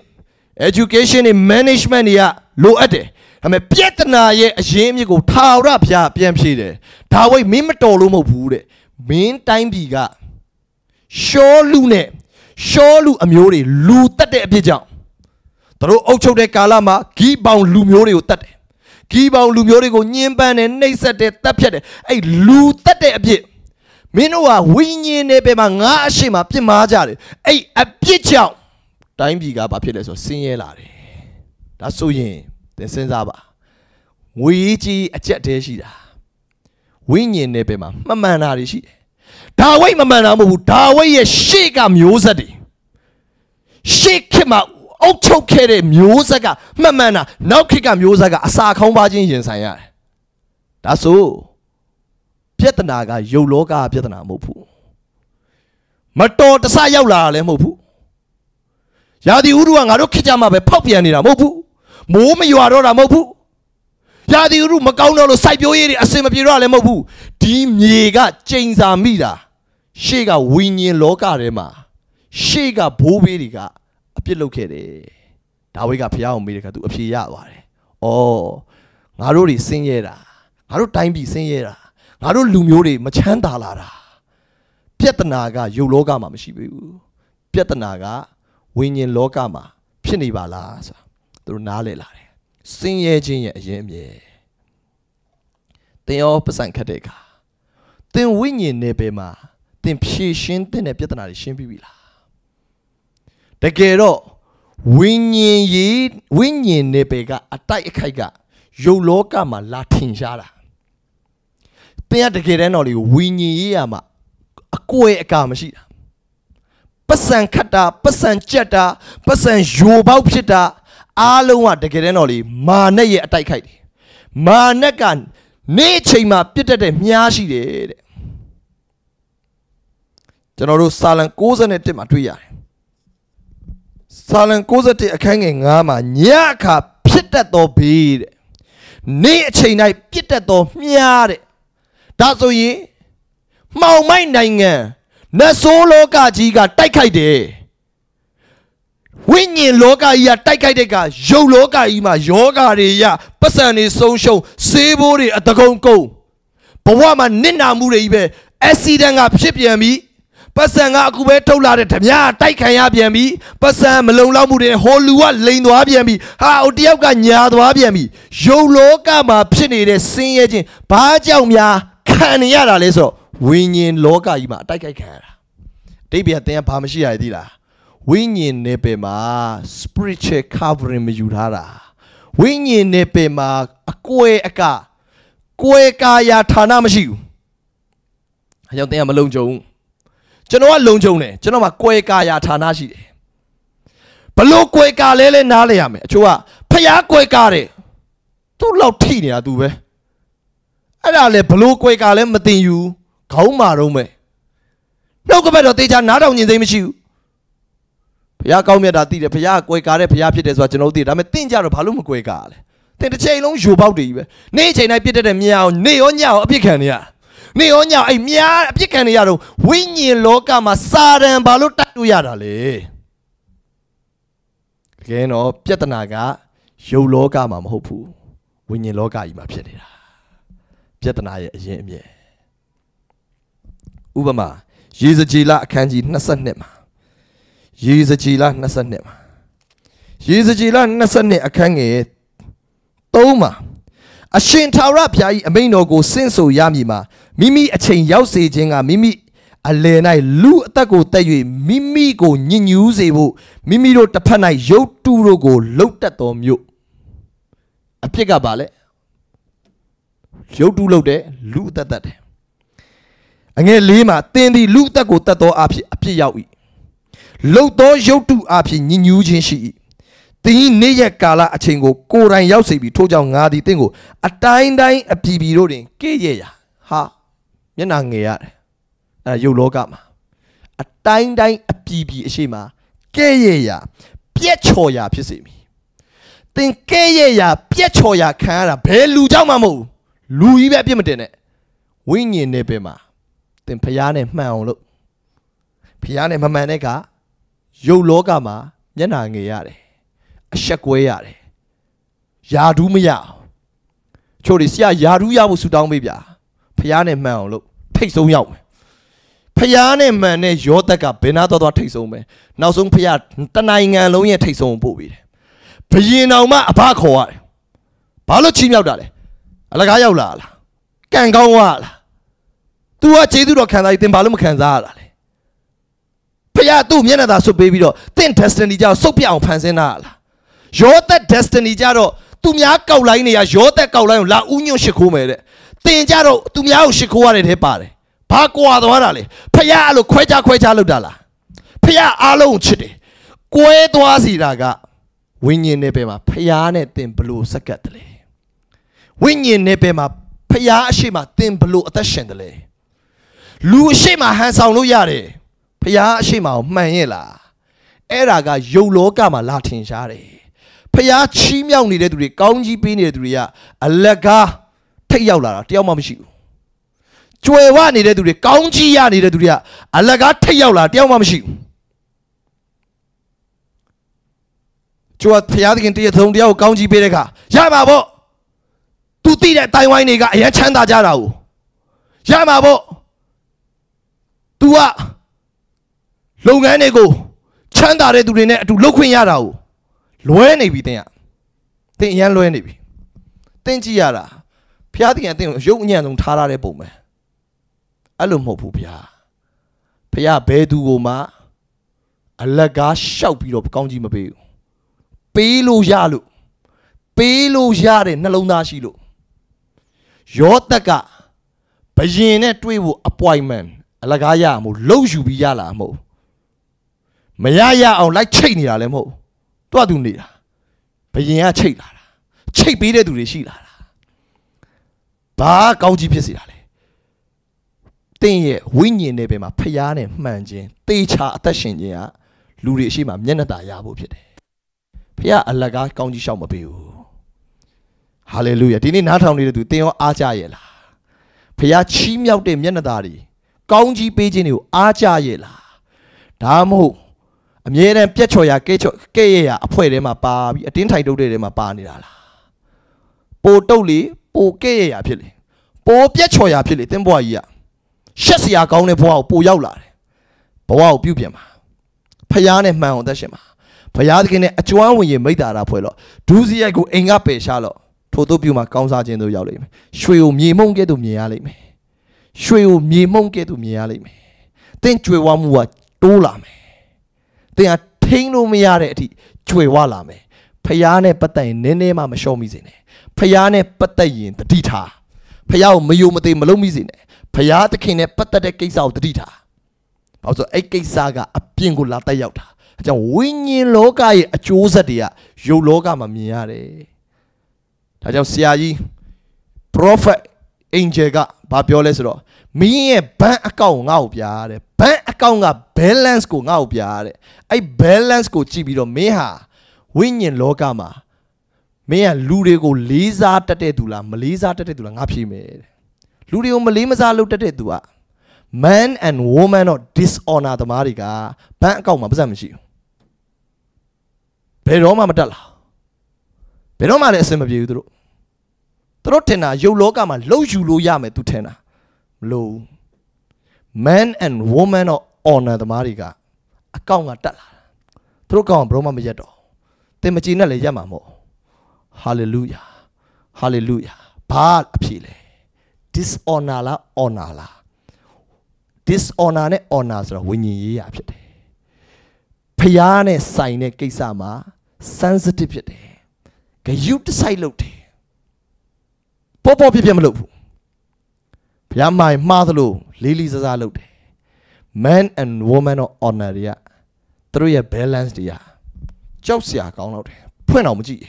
education နဲ့ management တွေကလိုအပ်တယ်။ ဒါပေမဲ့ပြဿနာရဲ့အရင်းအမြစ်ကိုထာဝရဘုရားပြန်ဖြေတယ်။ဒါဝိတ်မင်းမတော်လို့မဟုတ်ဘူးတဲ့။မင်းတိုင်းပြည်ကရှောလူနဲ့ရှောလူအမျိုးတွေလူတက်တဲ့အဖြစ်ကြောင့်တို့အုပ်ချုပ်တဲ့ကာလမှာဂီးပေါင်လူမျိုးတွေကိုတက်တယ်။ဂီးပေါင်လူမျိုးတွေကိုညှဉ်းပန်းတယ်နှိပ်စက်တယ်တပ်ဖြတ်တယ်။အဲ့လူတက်တဲ့အဖြစ်မင်းတို့ကဝိညာဉ်နယ်ပယ်မှာငါအရှိမပြစ်မှားကြတယ်။အဲ့အပြစ်ကြောင့်တိုင်းပြည်ကဘာဖြစ်လဲဆိုဆင်းရဲလာတယ်။ဒါဆိုရင် သင်စဉ်းစားပါ။ငွေကြီးအကျက်တည်းရှိတာ။ဝိညာဉ်နယ်ပယ်မှာမမှန်တာတွေရှိတယ်။ဒါဝိတ်မမှန်တာမဟုတ်ဘူး။ဒါဝိတ်ရဲ့ရှေ့ကမျိုးဆက်တွေရှေ့ခေတ်မှာအုတ်ချုပ်ခဲ့တဲ့မျိုးဆက်ကမှတ်မှန်တာနောက်ခေတ်ကမျိုးဆက်ကအစာခေါင်းပါခြင်းရင်ဆိုင်ရတယ်ဒါဆိုပြဿနာကယုတ်လောကပြဿနာမဟုတ်ဘူးမတော်တဆရောက်လာတာလည်းမဟုတ်ဘူးရာသီဥတုကငါတို့ခေတ်ကြမှာပဲဖောက်ပြန်နေတာမဟုတ်ဘူး မိုးမရွာတော့တာမဟုတ်ဘူးရာသီဥတုမကောင်းတော့လို့စိုက်ပျိုးရေးတွေအစင်မပြေတော့လည်းမဟုတ်ဘူးဒီမြေကကျိန်စာမိတာရှေ့ကဝိညာဉ်လောကထဲမှာရှေ့ကဘိုးဘေးတွေကအပြစ်လုပ်ခဲ့တယ်ဒါဝိဒ်ကဖျားအောင်မေးတဲ့အခါသူအဖြေရသွားတယ်ဩငါတို့တွေဆင်းရဲတာငါတို့တိုင်းပြည်ဆင်းရဲတာငါတို့လူမျိုးတွေမချမ်းသာလာတာပြဿနာကယုတ်လောကမှာမရှိဘူးပြဿနာကဝိညာဉ်လောကမှာဖြစ်နေပါလားဆိုတာ သူတို့နားလည်လာတယ်ဆင်းရဲခြင်းရဲ့အရင်အမြဲသင်ရောပစံခတ်တဲ့အခါသင်ဝိညာဉ်နယ်ပယ်မှာသင်ဖြည့်ရှင်းတဲ့ပြဿနာတွေရှင်းပြီးပြီလားတကယ်တော့ဝိညာဉ်ရေးဝိညာဉ်နယ်ပယ်ကအတိုက်အခိုက်ကယုတ်လောကမှာလာထင်ရှားတာသင်ကတကယ်တမ်းတော်လေးဝိညာဉ်ရေးရမှာအကွယ်အကာမရှိတာပတ်စံခတ်တာပတ်စံကြက်တာပတ်စံယိုပေါက်ဖြစ်တာ အားလုံးကတကယ်တမ်းတော်လေးမာနရဲ့အတိုက်ခိုက်တယ်မာနကနေ့ချိန်မှာပြစ်တတ်တဲ့မြားရှိတယ်တဲ့ကျွန်တော်တို့စာလံ61မှာတွေ့ရတယ်စာလံ61အခန်းငယ်9မှာညအခါဖြစ်တတ်သောဘေးတဲ့နေ့အချိန်၌ပြစ်တတ်သောမြားတဲ့ဒါဆိုရင်မှောင်မိုက်နိုင်ငံနတ်ဆိုးလောကကြီးကတိုက်ခိုက်တယ် ဝိညာဉ်လောကကြီးကတိုက်ခိုက်တဲ့ကရုပ်လောကကြီးမှာယောဂါတွေရပတ်စံတွေဆုံးရှုံးဆေးဘိုးတွေအတကုံကုံဘဝမှာနစ်နာမှုတွေကြီးပဲအက်ဆီဒန့်ကဖြစ်ပြန်ပြီးပတ်စံကအခုပဲထုတ်လာတဲ့ဓမြတိုက်ခံရပြန်ပြီပတ်စံမလုံလောက်မှုတွေဟိုလူကလိန်သွားပြန်ပြီဟာဟိုတယောက်ကညာသွားပြန်ပြီယုံလောကမှာဖြစ်နေတဲ့ဆင်းရဲခြင်းဘာကြောင့်များခံနေရတာလဲဆိုတော့ဝိညာဉ်လောကကြီးမှာအတိုက်ခိုက်ခံရတာအတိတ်ပြန်တင်ကဘာမရှိရသေးလား ဝိညာဉ်နယ်ပယ်မှာ spiritual covering မယူထားတာဝိညာဉ်နယ်ပယ်မှာအကွယ်အကကွယ်ကာယာဌာနမရှိဘူးအဲကြောင့်တင်ကမလုံခြုံဘူးကျွန်တော်ကလုံခြုံတယ်ကျွန်တော်မှာကွယ်ကာယာဌာနရှိတယ်ဘလို့ကွယ်ကာလဲလဲနားလဲရမယ်အချို့ကဖျားကွယ်ကာတယ်သူ့လောက်ထိနေတာသူပဲအဲ့ဒါလေဘလို့ကွယ်ကာလဲမသိယူခေါင်းမာတော့မယ်နှုတ်ကပတ်တော့တေချာနားထောင်ညင်သိမရှိဘူး ဖျားကောင်းမြတ်တာသိတယ်ဖျားကွယ်ကာတဲ့ဖျားဖြစ်တယ်ဆိုတာကျွန်တော်သိတယ်ဒါပေမဲ့တင့်ကြတော့ဘာလို့မကွယ်ကာလဲတင်တစ်ချိန်လုံးယူပေါက်တည်ကြီးပဲနေ့ချိန်တိုင်းပြစ်တတ်တဲ့မြာအောင်နေရောညအောင်အပြစ်ခံနေရနေရောညအဲ့မြားအပြစ်ခံနေရတော့ဝိညာဉ်လောကမှာစာရန်ဘာလို့တိုက်လို့ရတာလဲတကယ်တော့ပြဿနာကယုတ်လောကမှာမဟုတ်ဘူးဝိညာဉ်လောကကြီးမှာဖြစ်နေတာပြဿနာရဲ့အရင်အမြဲဥပမာရေစကြည်လအခန်းကြီး22မှာ ရေစကြည်လ22မှာရေစကြည်လ22အခန်းငယ်3မှာအရှင်ထာဝရဘုရား၏အမိန့်တော်ကိုစင့်ဆိုရမည်မှာမိမိအချိန်ရောက်စေခြင်းကမိမိအလယ်၌လူအသက်ကိုတက်၍မိမိကိုညဉ့်ညူးစေဖို့မိမိတို့တစ်ဖက်၌ရုပ်တုတို့ကိုလှုပ်တက်တော်မြို့အဖြစ်ကပါလေရုပ်တုလှုပ်တဲ့လူအသက်တက်တယ်အငယ်လေးမှာတင်းသည်လူအသက်ကိုတက်တော်အဖြစ်အဖြစ်ရောက်၏ လှုပ်သောရုပ်တုအဖြစ်ညဉ့်ညူးခြင်းရှိ၏တင်းဤနေ့ရက်ကာလအချိန်ကိုကိုယ်တိုင်ရောက်စေပြီးထို့ကြောင့်ငါသည်တင်းကိုအတိုင်းတိုင်းအပြည်ပြည်တို့တွင်ကဲ့ရဲ့ရာဟာမျက်နှာငယ်ရတယ်အဲဒါယုတ်လောကမှာအတိုင်းတိုင်းအပြည်ပြည်အရှိမှာကဲ့ရဲ့ရာပြက်ချော်ရာဖြစ်စေမည်တင်ကဲ့ရဲ့ရာပြက်ချော်ရာခံရတာဘယ်လူကြောင့်မှမဟုတ်ဘူးလူကြီးပဲအပြစ်မတင်နဲ့ဝိညာဉ်နဲ့ပဲမှာတင်ဖျားနဲ့မှန်အောင်လို့ဖျားနဲ့မမှန်တဲ့က ယုတ်လောကမှာမျက်နှာငယ်ရတယ်အဆက်ကွဲရတယ်ယာဒူးမရအောင်ချို့တွေဆရာယာဒူးရဖို့ဆူတောင်းပေးဗျာဖျားနဲ့မှန်အောင်လို့ထိတ်ဆုံးရောက်မယ်ဖျားနဲ့မှန်တဲ့ယောသက်ကဘယ်နာတော့တော့ထိတ်ဆုံးပဲနောက်ဆုံးဖျားတနိုင်ငံလုံးရဲ့ထိတ်ဆုံးကိုပို့ပေးတယ်ဘယင်တော်မှအဘခေါ်ရတယ်ဘာလို့ချီးမြှောက်တာလဲအလကားရောက်လာလားကံကောင်းသွားလား तू ကကျေးဇူးတော်ခံစားပြီးသင်ဘာလို့မခံစားရတာလဲ ဖခင်သူ့မျက်နှာသာဆွတ်ပေးပြီးတော့သင် destiny ကြောင့်စုပ်ပြအောင်ဖန်ဆင်းတာလားယောသက် destiny ကြတော့သူများကောက်လိုက်နေရယောသက်ကောက်လိုက်ကိုလာဥညွန့်ရှ िख ိုးမယ်တဲ့သင်ကြတော့သူများကိုရှ िख ိုးရတဲ့ထဲပါတယ်ဘာကွာသွားတာလဲဖခင်အဲ့လိုခွဲခြားခွဲခြားလုပ်တာလားဖခင်အားလုံးကိုချစ်တယ်ကွဲသွားစီတာကဝိညာဉ်နဲ့ပဲမှာဖခင်နဲ့သင်ဘလို့စက္ကတ်တယ်လဲဝိညာဉ်နဲ့ပဲမှာဖခင်အရှိမသင်ဘလို့အသက်ရှင်တယ်လဲလူအရှိမဟန်ဆောင်လို့ရတယ် ဖះအရှိမကိုမှန်ရဲ့လားအဲ့ဒါကယုတ်လောကမှာလာထင်ရှားတယ်ဖះချီးမြှောက်နေတဲ့သူတွေကောင်းကြီးပေးနေတဲ့သူတွေကအလကားထိတ်ရောက်လာတာတယောက်မှမရှိဘူးကြွယ်ဝနေတဲ့သူတွေကောင်းကြီးရနေတဲ့သူတွေကအလကားထိတ်ရောက်လာတယောက်မှမရှိဘူးကျွတ်ဖះသခင်တရသုံးတယောက်ကိုကောင်းကြီးပေးတဲ့အခါရမှာပေါ့သူသိတဲ့တိုင်ဝိုင်းတွေကအရင်ချမ်းသာကြတာ ਉਹ ရမှာပေါ့ तू က လုပ်ငန်းတွေကိုချမ်းသာတဲ့သူတွေနဲ့အတူလုပ်ခွင့်ရတာကိုလွဲနေပြီတင်ကတင်အရန်လွဲနေပြီတင်ကြည့်ရတာဖျားတင်ကတင်ကိုရုပ်အညံ့ဆုံးထားရတဲ့ပုံပဲအဲ့လိုမဟုတ်ဘူးဗျာဖျားဘဲသူကိုမှအလက်ကားရှောက်ပြီးတော့ကောင်းကြီးမပေးဘူးပေးလို့ရလို့ပေးလို့ရတဲ့နှလုံးသားရှိလို့ယောသက်ကဘယင်နဲ့တွေ့ဖို့ appointment အလကားရအောင်မို့လှုပ်ယူပြီးရလာမဟုတ် မရရအောင်လိုက်ချိတ်နေတာလည်းမဟုတ်တွတ်သူနေတာဘယင်ကချိတ်လာတာချိတ်ပေးတဲ့သူတွေရှိလာတာဘာကောင်းကြီးဖြစ်စီတာလဲတင်းရဲ့ဝိညာဉ်နဲ့ပဲမှာဖျားနဲ့မှန်ခြင်းတေချာအသက်ရှင်ခြင်းကလူတွေအရှိမမျက်နှာตาရဖို့ဖြစ်တယ်ဖျားအလကားကောင်းကြီးရှောက်မပေးဘူးဟာလေလုယာဒီနေ့နားထောင်နေတဲ့သူတင်းရောအားကြရဲ့လားဖျားချီးမြှောက်တဲ့မျက်နှာตาတွေကောင်းကြီးပေးခြင်းတွေကိုအားကြရဲ့လားဒါမှမဟုတ် အမြဲတမ်းပြက်ချော်ရကဲချော်ကဲ့ရဲ့ရအဖွဲထဲမှာပါပြီးအတင်းထိုင်တုတ်တဲ့ထဲမှာပါနေတာလားပိုတုတ်လေပိုကဲ့ရဲ့ရဖြစ်လေပိုပြက်ချော်ရဖြစ်လေတင်းဘွားကြီးကရှက်စရာကောင်းတဲ့ဘွားကိုပိုရောက်လာတယ်ဘဝကိုပြုတ်ပြန်ပါဖျားနဲ့မှန်အောင်သက်ရှင်ပါဘုရားသခင်နဲ့အကျွမ်းဝင်ရင်မိတ္တာရာဖွဲ့လို့ဒူးစီရိုက်ကိုအိမ်ကပယ်ရှားလို့ထို့သူပြုမှာကောင်းစားခြင်းတို့ရောက်လိမ့်မယ်ရွှေကိုမြေမုံကဲ့သို့မြင်ရလိမ့်မယ်ရွှေကိုမြေမုံကဲ့သို့မြင်ရလိမ့်မယ်။သင်ကြွယ်ဝမှုကတိုးလာမယ်။ သင်ဟာထိန်းလို့မရတဲ့အထိကြွယ်ဝလာမယ်။ဖျားနဲ့ပတ်သက်ရင်နည်းနည်းမှမလျှော့မိစေနဲ့။ဖျားနဲ့ပတ်သက်ရင်တတိထား။ဖျားကိုမယုံမသိမလုံးမိစေနဲ့။ဖျားသခင်နဲ့ပတ်သက်တဲ့ကိစ္စကိုတတိထား။ဘာလို့ဆိုအဲ့ကိစ္စကအပြင်ကိုလာတက်ရောက်တာ။အဲကြောင့်ဝိညာဉ်လောကရဲ့အကျိုးဆက်တွေကယုတ်လောကမှာမြင်ရတယ်။ဒါကြောင့်ဆရာကြီး prophet angel ကဘာပြောလဲဆိုတော့ မင်းရဲ့ဘဏ်အကောင့်ငါ့ကိုပြားတဲ့ဘဏ်အကောင့်က balance ကိုငါ့ကိုပြားတဲ့အဲ့ balance ကိုကြည့်ပြီးတော့မင်းဟာဝိညာဉ်လောကမှာမင်းကလူတွေကိုလေးစားတတ်တဲ့သူလားမလေးစားတတ်တဲ့သူလားငါဖြေမယ်တဲ့လူတွေကိုမလေးမစားလုပ်တတ်တဲ့သူက man and woman of dishonor သမားတွေကဘဏ်အကောင့်မှာပါစက်မရှိဘူးဘယ်တော့မှမတက်လာဘယ်တော့မှလည်းအဆင်မပြေဘူးသူတို့သူတို့ထင်တာရုပ်လောကမှာလှုပ်ယူလို့ရမယ်သူထင်တာမ လို့ man and woman of honor သမားတွေကအကောင့်ကတက်လာသူတို့ကောင်ကဘယ်တော့မှမရက်တော့တင်မကြည်နဲ့လည်းရက်မှာမဟုတ် hallelujah hallelujah ဘာအဖြစ်လဲ dishonor လား honor လား dishonor နဲ့ honor ဆိုတော့ဝิญဉ်ရေးရဖြစ်တယ်ဖျားနဲ့ဆိုင်တဲ့ကိစ္စမှာ sensitive ဖြစ်တယ်ဂယုတစိုက်လုပ်တယ်ပေါ်ပေါ်ပြပြမလုပ်ဘူး ဘုရားမိုင်မှားသလိုလေးလေးစားစားလုပ်တယ် man and woman of honor တွေကသူတို့ရဲ့ balance တွေကကြောက်စရာကောင်းတော့တယ်ဖွင့်အောင်မကြည့်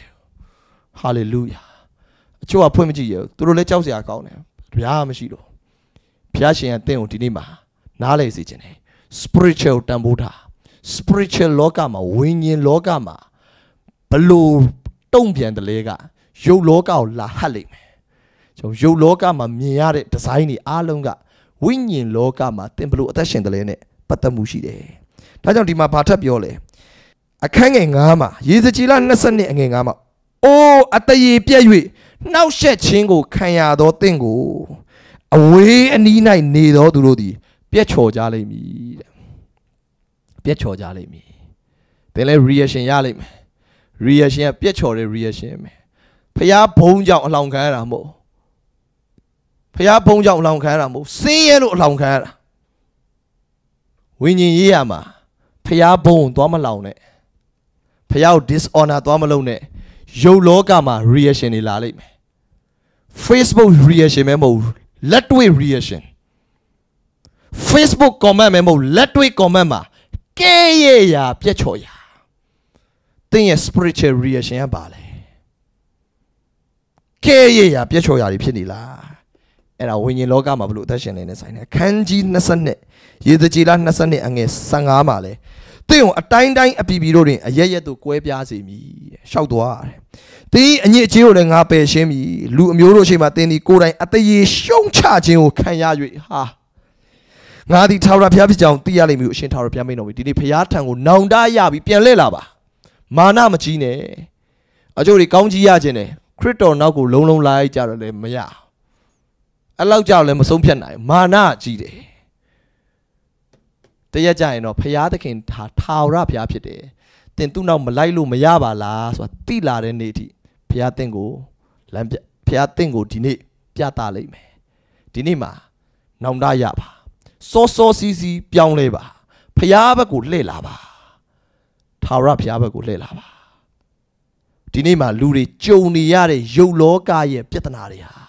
ဟာလေလုယာအချို့ကဖွင့်မကြည့်ရဘူးသူတို့လည်းကြောက်စရာကောင်းတယ်တရားမရှိတော့ဘုရားရှင်ကတင့်ကိုဒီနေ့မှာနားလည်စေခြင်းတယ် spiritual တန်ဖိုးထား spiritual လောကမှာဝိညာဉ်လောကမှာဘလို့တုံ့ပြန်တယ်လေကရုပ်လောကကိုလာဟတ်လိမ့်မယ် ကျွန်တော်ရုပ်လောကမှာမြင်ရတဲ့ဒီဇိုင်းတွေအားလုံးကဝိညာဉ်လောကမှာသင်ဘလို့အသက်ရှင်တယ်လေနဲ့ပတ်သက်မှုရှိတယ်ဒါကြောင့်ဒီမှာဘာထပ်ပြောလဲအခန်းငယ်9မှာရေစကြည်လ22အငယ်9မှာအိုးအတရေပြက်၍နှောက်ရှက်ခြင်းကိုခံရသောတင့်ကိုအဝေးအနီး၌နေသောသူတို့သည် ပြက်ချော်ကြလိမ့်မည်တဲ့ပြက်ချော်ကြလိမ့်မည်သင်လည်း reaction ရလိမ့်မယ် reaction ကပြက်ချော်တဲ့ reaction ပဲဖះဘုံကြောင့်အလောင်းခံရတာမဟုတ် ဖះဘုံကြောင့်အလောင်းခံရတာမဟုတ်စင်းရဲလို့အလောင်းခံရတာဝိညာဉ်ရေးရမှာဖះဘုံသွားမလောင်နဲ့ဖះကို dishonor သွားမလုပ်နဲ့ရုပ်လောကမှာ reaction တွေလာလိမ့်မယ် Facebook reaction ပဲမဟုတ်ဘူးလက်တွေ့ reaction Facebook comment ပဲမဟုတ်လက်တွေ့ comment မှာကဲရရာပြက်ချော်ရာတင်းရဲ့ spiritual reaction ကပါလေကဲရရာပြက်ချော်ရာတွေဖြစ်နေလား အဲ့ဒါဝိညာဉ်လောကမှာဘလို့အသက်ရှင်နေနေဆိုင်တယ်ခန်းကြီး20ရေသကြည်လား20အငယ်15မှာလေတင်းကိုအတိုင်းတိုင်းအပီပီတို့တွင်အရရက်တို့ကွဲပြားစေမည်ရှောက်သွားတယ်တင်းအညစ်အကြေးကိုလည်းငါပယ်ရှင်းပြီလူအမျိုးတို့ရှိမှတင်းဒီကိုယ်တိုင်အတရေရှုံချခြင်းကိုခံရ၍ဟာငါဒီထာဝရဘုရားဖြစ်ကြောင်းသိရလိမ့်မည်လို့အရှင်ထာဝရဘုရားမိန့်တော်မူဒီနေ့ဘုရားထံကိုနောင်တရပြီးပြန်လှည့်လာပါမာနမကြီးနဲ့အကျိုးတွေကောင်းကြီးရခြင်းနဲ့ခရစ်တော်နောက်ကိုလုံးလုံးလိုက်ကြတော့လည်းမရ အဲ့လောက်ကြောက်လည်းမဆုံးဖြတ်နိုင်မာနကြီးတယ်တရက်ကြရင်တော့ဘုရားသခင်ထာထာဝရဘုရားဖြစ်တယ်တင်သူ့နောက်မလိုက်လို့မရပါလားဆိုတာတိလာတဲ့နေ့အထိဘုရားသင်ကိုလမ်းပြဘုရားသင်ကိုဒီနေ့ပြသလိမ့်မယ်ဒီနေ့မှာနောင်တရပါစောစောစီးစီးပြောင်းလဲပါဖျားဘက်ကိုလှည့်လာပါထာဝရဖျားဘက်ကိုလှည့်လာပါဒီနေ့မှာလူတွေကြုံနေရတဲ့ယုတ်လောကရဲ့ပြဿနာတွေဟာ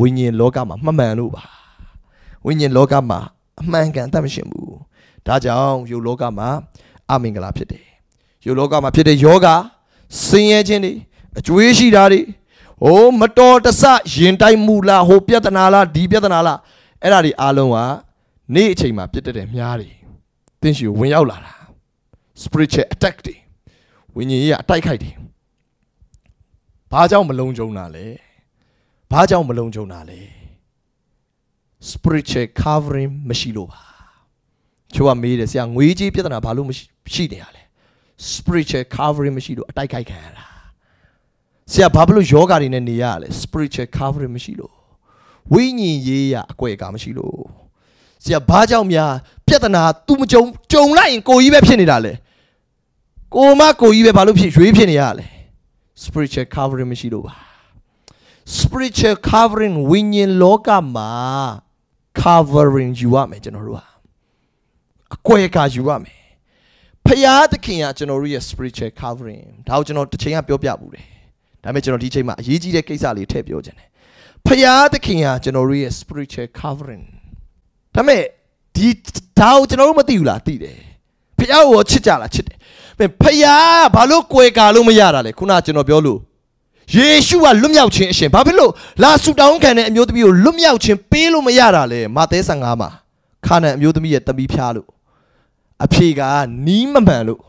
ဝိညာဉ်လောကမှာမှတ်မှန်လို့ပါဝိညာဉ်လောကမှာအမှန်ကန်တတ်မရှင်ဘူးဒါကြောင့်ယုတ်လောကမှာအမင်္ဂလာဖြစ်တယ်ယုတ်လောကမှာဖြစ်တဲ့ယောဂဆင်းရဲခြင်းတွေအကျွေးရှိတာတွေဟိုမတော်တဆရင်တိုက်မှုလားဟိုပြဿနာလားဒီပြဿနာလားအဲ့ဒါတွေအားလုံးကနေ့အချိန်မှာပြစ်တဲ့မြားတွေသင်ရှိဝင်ရောက်လာတာ spiritual attack တွေဝိညာဉ်ရေးအတိုက်ခိုက်တွေဘာကြောင့်မလုံးကြုံတာလဲ ဘာကြောင့်မလုံးကြုံတာလဲ spiritual covering မရှိလို့ပါချိုးကမေးတယ်ဆရာငွေကြေးပြဿနာဘာလို့မရှိရှိနေရလဲ spiritual covering မရှိလို့အတိုက်ခိုက်ခံရတာဆရာဘာလို့ယောဂါတွေနဲ့နေရလဲ spiritual covering မရှိလို့ဝိညာဉ်ရေးရအကွယ်အကာမရှိလို့ဆရာဘာကြောင့်များပြဿနာ तू မကြုံကြုံလိုက်ရင်ကိုကြီးပဲဖြစ်နေတာလေကိုမကိုကြီးပဲဘာလို့ဖြစ်ရွေးဖြစ်နေရလဲ spiritual covering မရှိလို့ပါ spiritual covering ဝိညာဉ်လောကမှာ covering ယူရမယ်ကျွန်တော်တို့ဟာအကွယ်အကာယူရမယ်ဖယားသခင်ကကျွန်တော်တို့ရဲ့ spiritual covering ဒါကိုကျွန်တော်တစ်ချိန်ကပြောပြဘူးတယ်ဒါပေမဲ့ကျွန်တော်ဒီချိန်မှာအရေးကြီးတဲ့ကိစ္စလေးထည့်ပြောခြင်းတယ်ဖယားသခင်ကကျွန်တော်တို့ရဲ့ spiritual covering ဒါပေမဲ့ဒီဒါကိုကျွန်တော်တို့မသိဘူးလားသိတယ်ဖယားကိုချစ်ကြလားချစ်တယ်ဖယားဘာလို့ကြွယ်ကာလို့မရတာလဲခုနကကျွန်တော်ပြောလို့ ယေရှုကလွတ်မြောက်ခြင်းအရှင်ဘာဖြစ်လို့လာဆူတောင်းခံတဲ့အမျိုးသမီးကိုလွတ်မြောက်ခြင်းပေးလို့မရတာလဲမာသဲ15မှာခါနန်အမျိုးသမီးရဲ့တမီးဖျားလို့အဖြေကနီးမမှန်လို့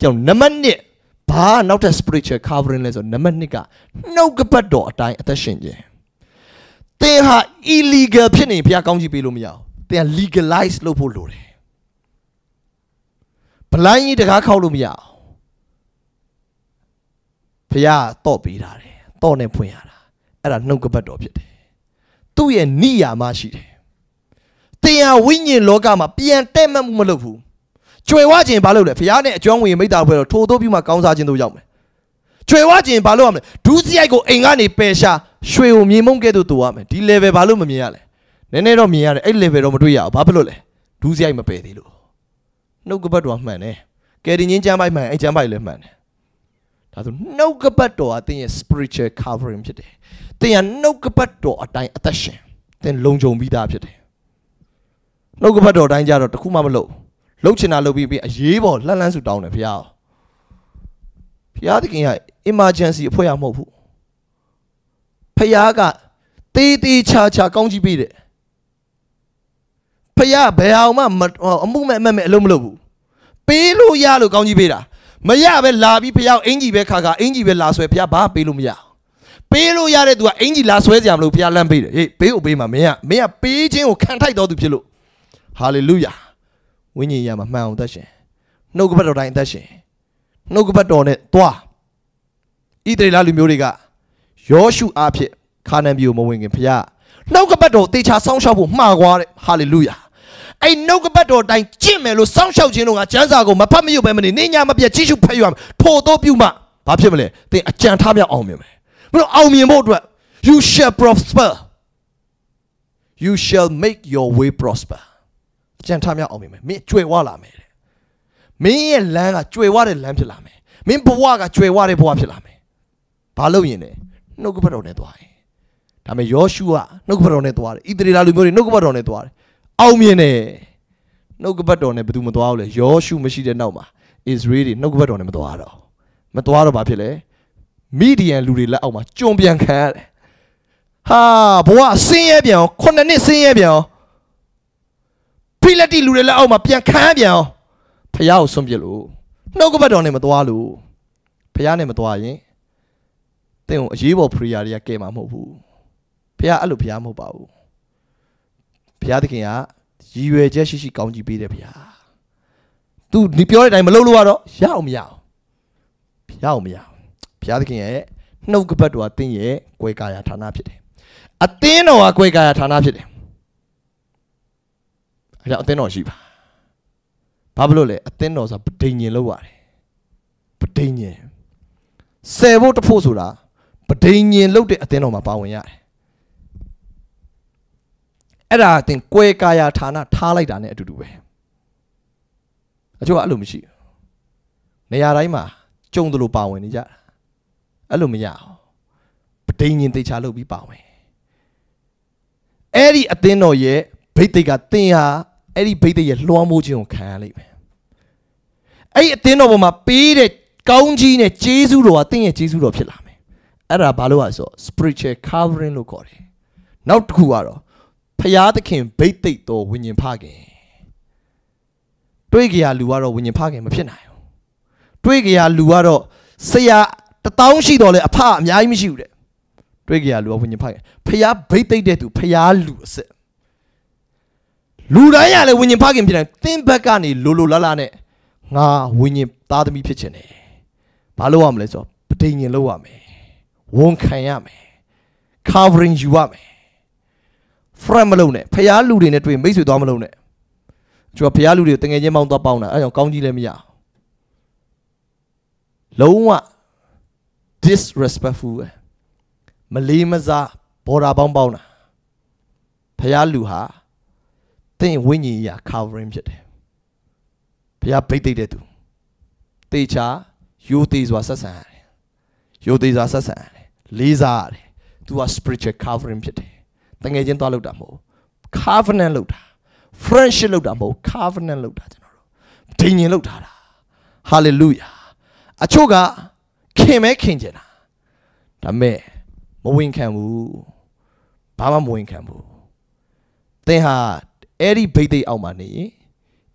ကြောင့်နံပါတ်1ဘာနောက်ထပ် spiritual covering လဲဆိုနံပါတ်2ကနှုတ်ကပတ်တော်အတိုင်းအသက်ရှင်ခြင်းသင်ဟာ illegal ဖြစ်နေဘုရားကောင်းကြီးပေးလို့မရအောင်သင်ဟာ legalize လုပ်ဖို့လိုတယ်ဗလိုင်းကြီးတကားခောက်လို့မရအောင်ဘု ရားတော့ပေးတာတယ်တော့နဲ့ဖွင့်ရတာအဲ့ဒါနှုတ်ကပတ်တော်ဖြစ်တယ်သူ့ရဲ့နိယာမရှိတယ်တင်ဟာဝိညာဉ်လောကမှာပြန်တဲ့မှတ်မှုမလုပ်ဘူးကြွယ်ဝခြင်းဘာလုပ်လဲဘုရားနဲ့အကျွမ်းဝင်မိသားဖွဲ့တော့ထိုးသိုးပြီးမှကောင်းစားခြင်းတို့ရောက်မယ်ကြွယ်ဝခြင်းဘာလုပ်ရမလဲဒူးစရိုက်ကိုအိမ်ကနေပယ်ရှာရွှေကိုမြေမုံကဲ့သို့တူရမယ်ဒီ level ဘာလို့မမြင်ရလဲနည်းနည်းတော့မြင်ရတယ်အဲ့ level တော့မတွေ့ရအောင်ဘာဖြစ်လို့လဲဒူးစရိုက်မပယ်သေးလို့နှုတ်ကပတ်တော်မှန်တယ်ကယ်တင်ချင်းကျမ်းပိုက်မှန်အဲ့ကျမ်းပိုက်လည်းမှန်တယ် ဒါဆိုနှုတ်ကပတ်တော်အသင်ရဲ့ spiritual covering ဖြစ်တယ်သင်ကနှုတ်ကပတ်တော်အတိုင်းအသက်ရှင်သင်လုံခြုံပြီးသားဖြစ်တယ်နှုတ်ကပတ်တော်အတိုင်းကြတော့တခုမှမလုပ်လှုပ်ချင်တာလှုပ်ပြီးပြီးအရေးပေါ်လှမ်းလှမ်းဆူတောင်းတယ်ဖရားဖဘုရားသခင်က emergency အဖွဲ့ရမဟုတ်ဘူးဖခင်ကတေးသေးချာချာကောင်းကြီးပေးတယ်ဖခင်ဘယ်အောင်မှအမှုမဲ့အမက်မဲ့အလုံးမလုပ်ဘူးပေးလို့ရလို့ကောင်းကြီးပေးတာ မရပဲလာပြီးဖခင်အင်ကြီးပဲခါခါအင်ကြီးပဲလာဆွဲဖခင်ဘာပေးလို့မရပေးလို့ရတဲ့သူကအင်ကြီးလာဆွဲစရာမလိုဖခင်လမ်းပေးတယ်ဟေးပေးကိုပေးမှာမင်းကမင်းကပေးခြင်းကိုခံထိုက်တော်သူဖြစ်လို့ဟာလေလုယာဝိညာဉ်ရမှာမှန်အောင်သက်ရှင်နှုတ်ကပတ်တော်တိုင်းအသက်ရှင်နှုတ်ကပတ်တော်နဲ့သွားဣသရေလလူမျိုးတွေကယောရှုအားဖြင့်ခါနန်ပြည်ကိုမဝင်ခင်ဖခင်နှုတ်ကပတ်တော်တေချာစောင်းရှောက်ဖို့မှားွားတဲ့ဟာလေလုယာ အဲ့နှုတ်ကပတ်တော်တိုင်းကြင့်မယ်လို့စောင်းရှောက်ခြင်းတို့ကကျမ်းစာကိုမဖတ်မရွတ်ပဲမနေနေညာမပြတ်ကြည့်ရှုဖတ်ရမယ်ထို့တော့ပြုမှဘာဖြစ်မလဲသင်အကြံထားမြောက်အောင်မြင်မယ်ဘလို့အောင်မြင်ဖို့အတွက် you shall prosper you shall make your way prosper အကြံထားမြောက်အောင်မြင်မယ်မင်းကြွယ်ဝလာမယ်မင်းရဲ့လမ်းကကြွယ်ဝတဲ့လမ်းဖြစ်လာမယ်မင်းဘဝကကြွယ်ဝတဲ့ဘဝဖြစ်လာမယ်ဘာလို့ရင်လဲနှုတ်ကပတ်တော်နဲ့သွားရင်ဒါပေမဲ့ယောရှုကနှုတ်ကပတ်တော်နဲ့သွားတယ်ဣသရေလလူမျိုးတွေနှုတ်ကပတ်တော်နဲ့သွားတယ် အောင်မြင်တယ်နှုတ်ကပတ်တော်နဲ့ဘယ်သူမသွားဘူးလဲယောရှုမရှိတဲ့နောက်မှာဣသရေလတွေနှုတ်ကပတ်တော်နဲ့မသွားတော့မသွားတော့ဘာဖြစ်လဲမိဒီယန်လူတွေလက်အောက်မှာကြုံပြန်ခံရတယ်ဟာဘဝဆင်းရဲပြန်အောင်ခုနှစ်နှစ်ဆင်းရဲပြန်အောင်ဖိလက်တီလူတွေလက်အောက်မှာပြန်ခံပြန်အောင်ဖះကိုဆွန့်ပစ်လို့နှုတ်ကပတ်တော်နဲ့မသွားလို့ဖះနဲ့မသွားရင်သင်ကိုအရေးပေါ်ပရိယာတွေကကဲမှာမဟုတ်ဘူးဖះအဲ့လိုဖះမဟုတ်ပါဘူး ဖះသခင်ကရည်ရွယ်ချက်ရှိရှိကောင်းကြီးပေးတယ်ဖះသူဒီပြောတဲ့အတိုင်းမလုပ်လို့ကတော့ရအောင်မရအောင်ဖះအောင်မရအောင်ဖះသခင်ရဲ့နှုတ်ကပတ်တော်ကသင်ရဲ့ကွဲကာယဌာနဖြစ်တယ်အသင်းတော်ကကွဲကာယဌာနဖြစ်တယ်အဲကြောင့်အသင်းတော်ရှိပါဘာဖြစ်လို့လဲအသင်းတော်ဆိုပဋိညာဉ်လောက်ရတယ်ပဋိညာဉ်ဆယ်ဖို့တဖို့ဆိုတာပဋိညာဉ်လောက်တဲ့အသင်းတော်မှာပါဝင်ရတယ် အဲ့ဒါအသင်ကွဲကာယဌာနထားလိုက်တာ ਨੇ အတူတူပဲအချို့ကအဲ့လိုမရှိဘူးနေရာတိုင်းမှာကြုံတယ်လို့ပါဝင်နေကြတာအဲ့လိုမရအောင်ပဋိညာဉ်တေချာလုပ်ပြီးပါဝင်အဲ့ဒီအသင်းတော်ရဲ့ဘိတ်တိတ်ကသင်ဟာအဲ့ဒီဘိသိက်ရဲ့လွှမ်းမိုးခြင်းကိုခံရလိမ့်မယ်အဲ့ဒီအသင်းတော်ပေါ်မှာပေးတဲ့ကောင်းကြီးနဲ့ဂျေဇုတော်ကသင်ရဲ့ဂျေဇုတော်ဖြစ်လာမယ်အဲ့ဒါဘာလို့လဲဆိုတော့ spiritual covering လို့ခေါ်တယ်နောက်တစ်ခုကတော့ ဖျားသခင်ဘိသိက်တော်ဝိညာဉ်ဖခင်တွေးကြရလူကတော့ဝိညာဉ်ဖခင်မဖြစ်နိုင်ဘူးတွေးကြရလူကတော့ဆရာတထောင်ရှိတော်လဲအဖအများကြီးမရှိဘူးတဲ့တွေးကြရလူကဝိညာဉ်ဖခင်ဖျားဘိသိက်တဲ့သူဖျားလူအစ်စ်လူတိုင်းရလဲဝိညာဉ်ဖခင်ဖြစ်တယ်တင်းဘက်ကနေလိုလိုလာလာနဲ့ငါဝိညာဉ်သားသမီးဖြစ်ချင်တယ်ဘာလို့ရမလဲဆိုတော့ပဋိညာဉ်လုပ်ရမယ်ဝန်ခံရမယ် covering ယူရမယ် friend မလုပ်နဲ့ဖျားလူတွေနဲ့တွေ့မိတ်ဆွေသွားမလုပ်နဲ့ကျွန်တော်ဖျားလူတွေကိုတငယ်ချင်းမောင်းသွားပေါင်းတာအဲကြောင့်ကောင်းကြီးလည်းမရလုံးဝ disrespectful ပဲမလေးမစားဘော်ဒါပေါင်းပေါင်းတာဖျားလူဟာသင်ဝိညာဉ်ရာ covering ဖြစ်တယ်ဘုရားဗိတ်သိတဲ့သူတေချာယိုသေးစွာဆက်ဆံရတယ်ယိုသေးစွာဆက်ဆံရတယ်လေးစားရတယ် तू က spiritual covering ဖြစ်တယ် တငယ်ချင်းသွားလို့တာမဟုတ် covenant လုပ်တာ friendship လုပ်တာမဟုတ် covenant လုပ်တာကျွန်တော်တို့ဒိန်ရင်လုပ်ထားတာ hallelujah အချို့ကခင်မဲခင်ကြတာဒါမဲ့မဝင်ခံဘူးဘာမှမဝင်ခံဘူးသင်ဟာအဲ့ဒီဘိသိက်အောက်မှာနေရင်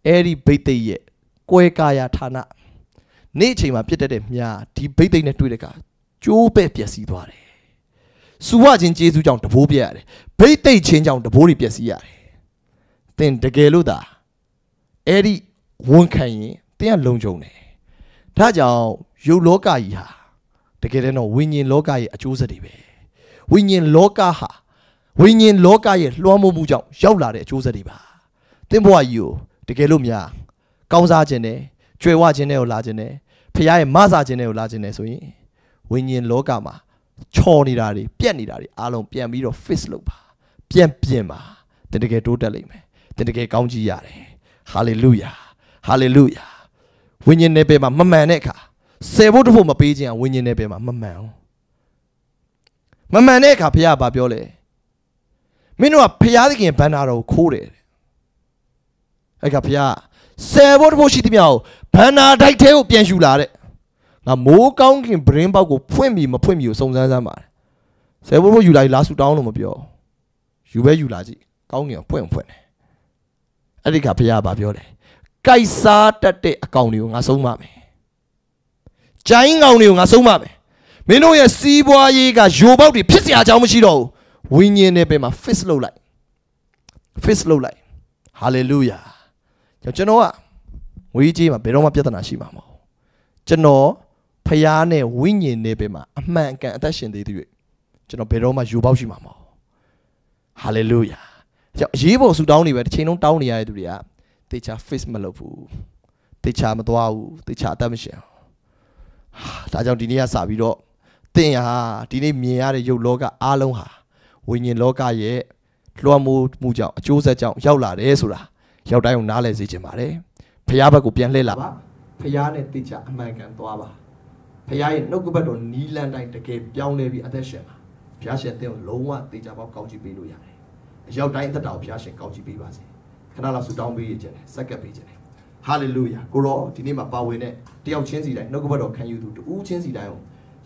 အဲ့ဒီဘိသိက်ရဲ့ကွဲကာယဌာနနေ့အချိန်မှာပြစ်တတ်တဲ့မြာဒီဘိသိက်နဲ့တွေ့တဲ့ကကျိုးပဲ့ပျက်စီးသွားတယ်။ စူဝချင်းကျေးဇူးကြောင့်တဘိုးပြက်ရတယ်။ဘိသိက်ချင်းကြောင့်တဘိုးတွေပျက်စီးရတယ်။သင်တကယ်လို့သာအဲ့ဒီဝန်ခံရင်သင်ကလုံခြုံတယ်။ဒါကြောင့်ယုတ်လောကကြီးဟာတကယ်တော့ဝိညာဉ်လောကရဲ့အကျိုးဆက်တွေပဲ။ဝိညာဉ်လောကဟာဝိညာဉ်လောကရဲ့လွှမ်းမိုးမှုကြောင့်ရောက်လာတဲ့အကျိုးဆက်တွေပါသင်ဘဝကြီးကိုတကယ်လို့များကောင်းစားခြင်းနဲ့ကြွယ်ဝခြင်းနဲ့ကိုလာခြင်းနဲ့ဖခင်ရဲ့မဆာခြင်းနဲ့ကိုလာခြင်းနဲ့ဆိုရင်ဝိညာဉ်လောကမှာ ချော်နေတာတွေပြက်နေတာတွေအားလုံးပြန်ပြီးတော့ fix လုပ်ပါပြန်ပြင်ပါသင်တကယ်တိုးတက်လိမ့်မယ်သင်တကယ်ကောင်းကြီးရတယ်ဟာလေလုယာဟာလေလုယာဝိညာဉ်နယ်ပယ်မှာမမှန်တဲ့အခါဆယ်ဖို့တဖို့မပေးခြင်းဝိညာဉ်နယ်ပယ်မှာမမှန်အောင်မမှန်တဲ့အခါဖခင်ကဘာပြောလဲမင်းတို့ကဖျားသခင်ဘန္နာတော်ကိုခိုးတယ်အဲ့ကဖျားဆယ်ဘိုးတဖို့ရှိသမျှကိုဘန္နာတိုက်ထဲကိုပြန်ယူလာတဲ့ ငါမိုးကောင်းခင်ဗရင်ပေါက်ကိုဖွင့်ပြီးမဖွင့်ပြီးကိုစုံစမ်းစမ်းပါတယ်ဆယ်ဘိုးဘိုးယူလာလာဆူတောင်းလို့မပြောယူပဲယူလာကြည့်ကောင်းကင်ကိုဖွင့်ဖွင့်တယ်အဲ့ဒီကဘုရားကပြောတယ်ကြိုက်စားတတ်တဲ့အကောင်တွေကိုငါဆုံးမမယ်ကြိုင်းကောင်တွေကိုငါဆုံးမမယ်မင်းတို့ရဲ့စီးပွားရေးကယိုပေါက်တွေဖြစ်စရာအကြောင်းမရှိတော့ဘူးဝိညာဉ်နဲ့ပဲမှာ fix လုပ်လိုက် fix လုပ်လိုက် hallelujah ကျွန်တော်ကငွေကြီးမှာဘယ်တော့မှပြဿနာရှိမှာမဟုတ်ကျွန်တော် ဖျားနဲ့ဝိညာဉ်နဲ့ပဲမှာအမှန်အကန်အသက်ရှင်သေးသေး၍ကျွန်တော်ဘယ်တော့မှယူပေါက်ရှိမှာမဟုတ်ဟာလေလုယာကြောင့်အရေးပေါ်ဆူတောင်းနေပဲတစ်ချိန်လုံးတောင်းနေရတဲ့သူတွေကတေချာ face မလုပ်ဘူးတေချာမသွားဘူးတေချာအသက်မရှင်ဟာဒါကြောင့်ဒီနေ့ကစပြီးတော့တင်ဟာဒီနေ့မြင်ရတဲ့ရုပ်လောကအားလုံးဟာဝိညာဉ်လောကရဲ့လွှမ်းမိုးမှုကြောင့်အကျိုးဆက်ကြောင့်ရောက်လာတယ်ဆိုတာရောက်တိုင်းကိုနားလည်စေချင်ပါတယ်ဖျားဘက်ကိုပြန်လှည့်လာပါဖျားနဲ့တေချာအမှန်ကန်သွားပါ ဖျားရဲ့နှုတ်ကပတ်တော်နီးလန်းတိုင်းတကယ်ပြောင်းလဲပြီးအသက်ရှင်ပါဖျားရှင်တဲ့ကိုလုံးဝတေချာပေါက်ကောင်းချီးပေးလို့ရတယ်အရောက်တိုင်းအသက်တာကိုဖျားရှင်ကောင်းချီးပေးပါစေခဏလောက်ဆူတောင်းပေးရခြင်းတယ်စက္ကပ်ပေးခြင်းတယ်ဟာလေလုယာကိုရောဒီနေ့မှာပါဝင်တဲ့တယောက်ချင်းစီတိုင်းနှုတ်ကပတ်တော်ခံယူသူတူးချင်းစီတိုင်းကို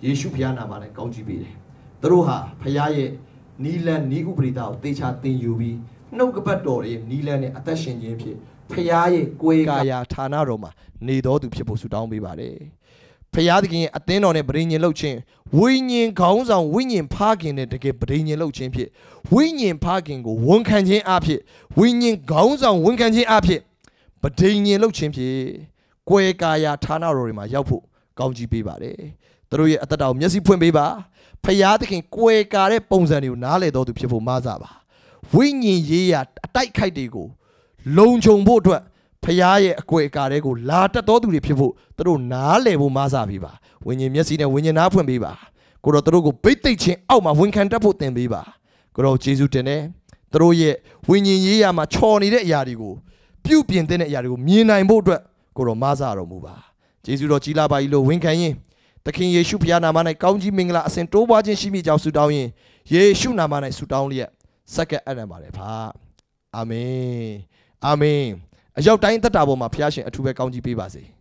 ယေရှုဖျားနာမှာနဲ့ကောင်းချီးပေးတယ်သူတို့ဟာဖျားရဲ့နီလန်နီဥပရိသကိုတေချာတင်ယူပြီးနှုတ်ကပတ်တော်ရဲ့နီလန်နဲ့အသက်ရှင်ခြင်းဖြစ်ဖျားရဲ့ကိုယ်ကာယဌာနတော်မှာနေတော်သူဖြစ်ဖို့ဆုတောင်းပေးပါတယ် ဖျားသခင်ရဲ့အသင်းတော်နဲ့ဗြိဉ္ဉ်လှုပ်ခြင်းဝိညာဉ်ခေါင်းဆောင်ဝိညာဉ်ဖခင်နဲ့တကယ်ဗြိဉ္ဉ်လှုပ်ခြင်းဖြစ်ဝိညာဉ်ဖခင်ကိုဝန်ခံခြင်းအဖြစ်ဝိညာဉ်ခေါင်းဆောင်ဝန်ခံခြင်းအဖြစ်ဗြိဉ္ဉ်လှုပ်ခြင်းဖြစ်ကိုယ်ကာယဌာနတော်တွေမှာရောက်ဖို့ကောင်းကြီးပေးပါတယ်သူတို့ရဲ့အသက်တာကိုမျက်စိဖွင့်ပေးပါဖျားသခင်ကိုယ်ကာတဲ့ပုံစံတွေကိုနားလည်တော်သူဖြစ်ဖို့မဆပါဝိညာဉ်ရေးရာအတိုက်ခိုက်တွေကိုလုံခြုံဖို့အတွက် ဖျားရဲ့အကွယ်အကာတွေကိုလာတက်တော်သူတွေဖြစ်ဖို့သူတို့နားလည်ဖို့မဆပေးပါဝိညာဉ်မျက်စိနဲ့ဝိညာဉ်နားဖွင့်ပေးပါကိုတော့သူတို့ကိုဗိတ်သိက်ခြင်းအောက်မှာဝန်ခံတတ်ဖို့သင်ပေးပါကိုတော့ယေရှုတင်တယ်သူတို့ရဲ့ဝိညာဉ်ရေးရာမှာချော်နေတဲ့အရာတွေကိုပြုတ်ပြင်တဲ့အရာတွေကိုမြင်နိုင်ဖို့အတွက်ကိုတော့မဆတော်မူပါယေရှုတော်ကြီးလာပါ၏လို့ဝန်ခံရင်သခင်ယေရှုဖခင်နာမ၌ကောင်းကြီးမင်္ဂလာအစဉ်တိုးပွားခြင်းရှိမိကြောင်းဆုတောင်းရင်ယေရှုနာမ၌ဆုတောင်းလျက်စက္ကပ်အံ့ပါတယ်ဖာအာမင်အာမင် အရောက်တိုင်းသက်တာပေါ်မှာဖခင်ရှင်အထူးပဲကောင်းကြီးပေးပါစေ။